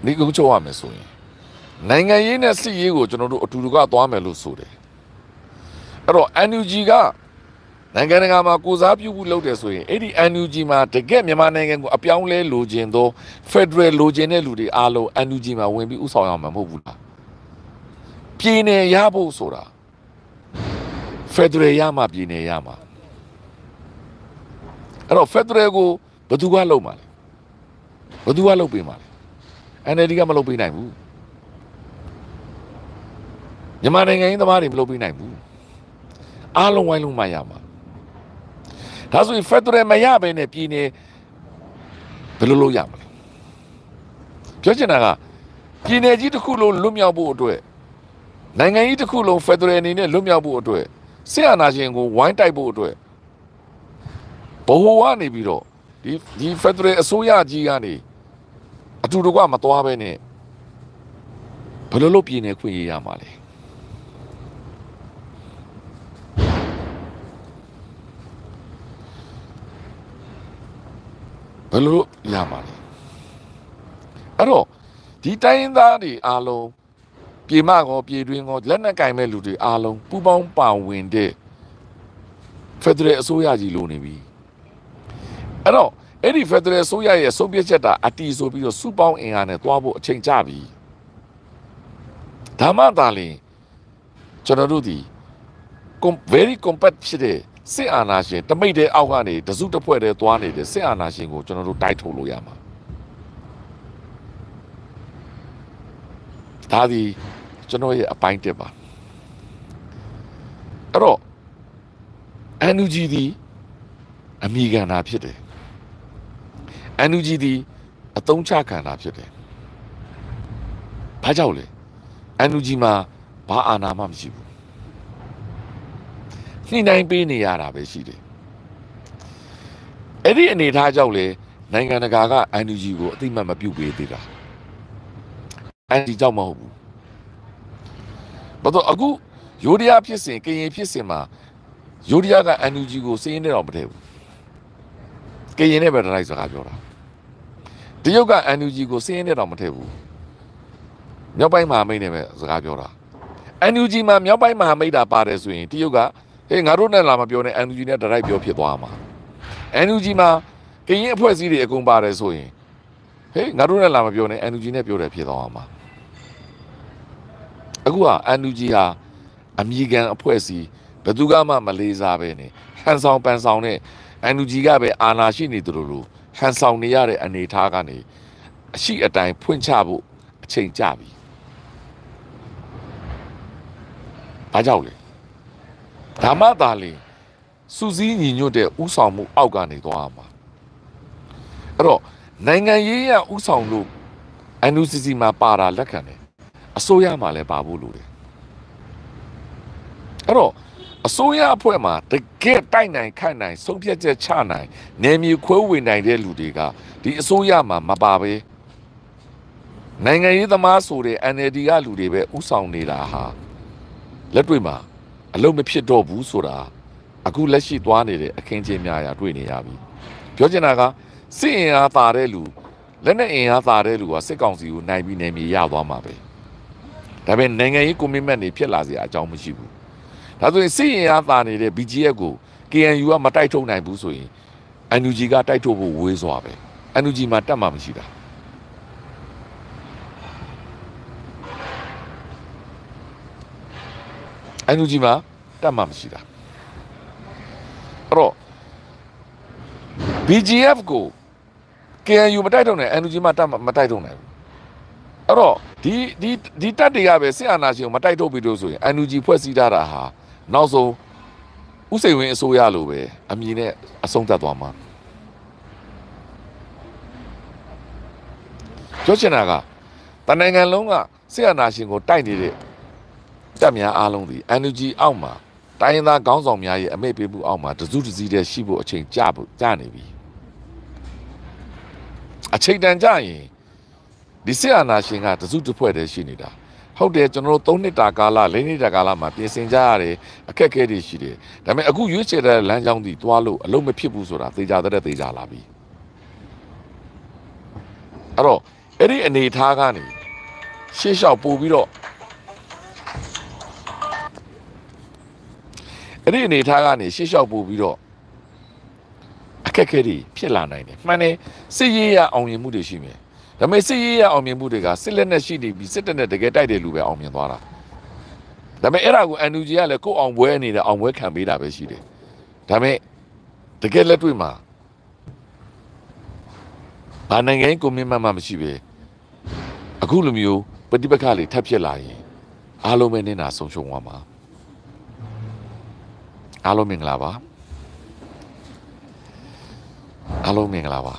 Speaker 1: ညီကုန်းချုပ်ရမယ်ဆိုရင်နိုင်ငံရေးနဲ့စစ်ရေးကိုကျွန်တော်တို့အတူတူကသွားမယ်လို့ဆိုတယ်အဲ့တော့ NUG က နိုင်ငံတကာမှာကိုစားပြုမှုလုပ်တယ်ဆိုရင်အဲ့ဒီ NUG မှာတကယ်မြန်မာနိုင်ငံကိုအပြောင်းလဲလိုချင်သော Federal လိုချင်တဲ့လူတွေအားလုံး NUG မှာဝင်ပြီးဥဆောင်ရမှာမဟုတ်ဘူးလားပြည်နယ်ရဖို့ဆိုတာ Federal ရမှာပြည်နယ်ရမှာအဲ့တော့ Federal ကိုဘယ်သူကလုပ်မှာလဲဘယ်သူကလုပ်ပေးမှာလဲ NLD ကမလုပ်ပေးနိုင်ဘူးမြန်မာနိုင်ငံရေးသမားတွေမလုပ်ပေးနိုင်ဘူးအားလုံးဝိုင်းလုံးမှရမှာ ဒါဆိုရင် Federal မရဘဲနဲ့ပြည်နယ်ဘယ်လိုလုပ်ရမလဲပြောချင်တာကပြည်နယ်ကြီးတစ်ခုလုံးလွတ်မြောက်ဖို့အတွက်နိုင်ငံကြီးတစ်ခုလုံး Federal အနေနဲ့လွတ်မြောက်ဖို့အတွက်စစ်အာဏာရှင်ကိုဝိုင်းတိုက်ဖို့အတွက်ဘဝကနေပြီးတော့ဒီဒီ Federal အစိုးရကြီးကနေအတူတကွမသွားဘဲနဲ့ဘယ်လိုလုပ်ပြည်နယ်ခွင့်ရရမှာလဲဘ ယ်လိုရမှာလဲအဲ့တော့ဒီတိုင်းသားတွေအားလုံးပြေမကောပြေတွင်းကောလက်နက်ကင်မဲ့လူတွေအားလုံးပူပေါင်းပါဝင်တဲ့ဖက်ဒရယ်အစိုးရကြီးလိုနေပြီအဲ့တော့အဲ့ဒီဖက်ဒရယ်အစိုးရရဲ့ဆုံးဖြတ်ချက်တာအတီးဆိုပြီးတော့စုပေါင်းအင်အားနဲ့တွားဖို့အချိန်ကြပြီဒါမှသာလင်ကျွန်တော်တို့ဒီ very compact ဖြစ်တဲ့ စစ်အာဏာရှင်တမိတ်တဲ့အောက်ကနေတစုတစ်ဖွဲ့တည်းသွားနေတဲ့စစ်အာဏာရှင်ကိုကျွန်တော်တို့တိုက်ထုတ်လို့ရမှာဒါဒီကျွန်တော်ရဲ့အပိုင်းတက်ပါအဲ့တော့ NUG ဒီအမိခံတာဖြစ်တယ် NUG ဒီအတုံးချခံတာဖြစ်တယ်ဘာကြောင့်လဲ NUG မှာဘာအာဏာမှမရှိဘူး ညှိနှိုင်းပေးနေရတာပဲရှိတယ်အဲ့ဒီအနေထားကြောင့်လေနိုင်ငံတကာက NUG ကိုအသိမှတ်မပြုတ်ပေးသေးတာအဲ့ဒီကြောင့်မဟုတ်ဘူးဘာလို့အခုယိုဒီယာဖြစ်စဉ်ကရင်ဖြစ်စဉ်မှာယိုဒီယာက NUG ကိုစည်ရင်းနေတော့မထည့်ဘူးကရင်နဲ့ပဲတိုက်စကားပြောတာတရုတ်က NUG ကိုစည်ရင်းနေတော့မထည့်ဘူးမြောက်ပိုင်းမဟာမိတ်နဲ့ပဲစကားပြောတာ NUG မှာမြောက်ပိုင်းမဟာမိတ်တာပါတယ်ဆိုရင်တရုတ်က ဟေးငါတို့နဲ့လာမပြောနဲ့ NUG နဲ့တိုက်ပြောဖြစ်သွားမှာ NUG မှာကရင်အဖွဲ့အစည်းတွေအကုန်ပါတယ်ဆိုရင်ဟေးငါတို့နဲ့လာမပြောနဲ့ NUG နဲ့ပြောတယ်ဖြစ်သွားမှာအခုက NUG ဟာအမိကန်အဖွဲ့အစည်းဘယ်သူကမှမလေးစားပဲနဲ့ဟန်ဆောင်ပန်ဆောင်နဲ့ NUG ကပဲအာဏာရှိနေသူတို့လိုဟန်ဆောင်နေရတဲ့အနေအထားကနေအရှိအတိုင်းဖွင့်ချဖို့အချိန်ကြပြီ။ဘာကြောင့်လဲ။ ဒါမှသာလေစူးစီးညီညွတ်တဲ့ဥဆောင်မှုအောက်ကနေသွားမှာ။အဲ့တော့နိုင်ငံရေးရဥဆောင်လို့ NUCC မှာပါတာလက်ခံတယ်။အစိုးရမှာလည်းပါဖို့လိုတယ်။အဲ့တော့အစိုးရအဖွဲ့မှာတကယ်တိုက်နိုင်ခိုက်နိုင်ဆုံးဖြတ်ချက်ချနိုင်နေမြေခွဲဝင်နိုင်တဲ့လူတွေကဒီအစိုးရမှာမပါပဲနိုင်ငံရေးသမားဆိုတဲ့ NLD ကလူတွေပဲဥဆောင်နေတာဟာလက်တွေ့မှာ အလုံးမဖြစ်တော့ဘူးဆိုတာအခုလက်ရှိသွားနေတဲ့အခင်းချင်းများရာတွေ့နေရပြီပြောချင်တာကစစ်အင်အားသာတဲ့လူလက်နဲ့အင်အားသာတဲ့လူကစစ်ကောင်စီကိုနိုင်ပြီးနေမြေရသွားမှာပဲဒါပေမဲ့နိုင်ငံရေးကွန်မန့်တွေဖြစ်လာစရာအကြောင်းမရှိဘူးဒါဆိုရင်စစ်ရင်အားပါနေတဲ့ BGF ကို KNU ကမတိုက်ထုတ်နိုင်ဘူးဆိုရင် NUG ကတိုက်ထုတ်ဖို့ဝေးစွာပဲ NUG မှာတက်မှမရှိတာ NUG မှာတက်မှမရှိတာအဲ့တော့ BGF ကို KNU မတိုက်ထုတ်နိုင် NUG မှာတက်မတိုက်ထုတ်နိုင်ဘူးအဲ့တော့ဒီဒီဒီတက်တွေကပဲစစ်အာဏာရှင်ကိုမတိုက်ထုတ်ပြီးလို့ဆိုရင် NUG ဖွဲ့စည်းထားတာဟာနောက်ဆုံးဥစိန်ဝင်းအစိုးရလိုပဲအမည်နဲ့အဆုံးသတ်သွားမှာပြောချင်တာကတနိုင်ငံလုံးကစစ်အာဏာရှင်ကိုတိုက်နေတဲ့ တပ်များအားလုံးဒီ NUG အောက်မှာတိုင်းရင်းသားခေါင်းဆောင်များရဲ့အမိတ်ပေးမှုအောက်မှာတစုတစည်းတည်းရှိဖို့အချိန်ကြဖို့ကြနေပြီအချိန်တန်ကြရင်ဒီစစ်အာဏာရှင်ကတစုတစ်ဖွဲ့တည်းရှိနေတာဟုတ်တယ်ကျွန်တော်တို့၃နှစ်တာကာလ၄နှစ်တာကာလမှာပြင်ဆင်ကြရတယ်အခက်အခဲတွေရှိတယ်ဒါပေမဲ့အခုရွေးချယ်တဲ့လမ်းကြောင်းဒီတွားလို့အလုံးမဖြစ်ဘူးဆိုတာသိကြတဲ့သိကြလာပြီအဲ့တော့အဲ့ဒီအနေထားကနေရှေ့လျှောက်ပို့ပြီးတော့ အဲ့ဒီအနေထားကနေရှေ့လျှောက်ပို့ပြီးတော့အခက်အခဲတွေဖြစ်လာနိုင်တယ်မှန်တယ်စစ်ရေးရအောင်မြင်မှုတွေရှိမယ်ဒါပေမဲ့စစ်ရေးရအောင်မြင်မှုတွေကစစ်လက်နဲ့ရှိနေပြီးစစ်တပ်နဲ့တကယ်တိုက်တယ်လူပဲအောင်မြင်သွားတာဒါပေမဲ့အဲ့ဒါကို NUG ကလည်းကိုယ့်အောင်ပွဲအနေနဲ့အောင်ပွဲခံပေးတာပဲရှိတယ်ဒါပေမဲ့တကယ်လက်တွေ့မှာဘာနိုင်ငံကိုမြင်မှမှမရှိပဲအခုလိုမျိုးပฏิပက္ခတွေထပ်ဖြစ်လာရင်အားလုံးပဲနေတာဆုံးရှုံးသွားမှာ အားလုံးမင်္ဂလာပါအားလုံးမင်္ဂလာပါ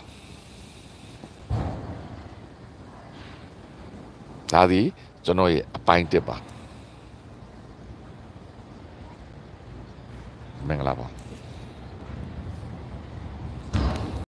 Speaker 1: ဒါဒီကျွန်တော်ရဲ့အပိုင်းတစ်ပါမင်္ဂလာပါ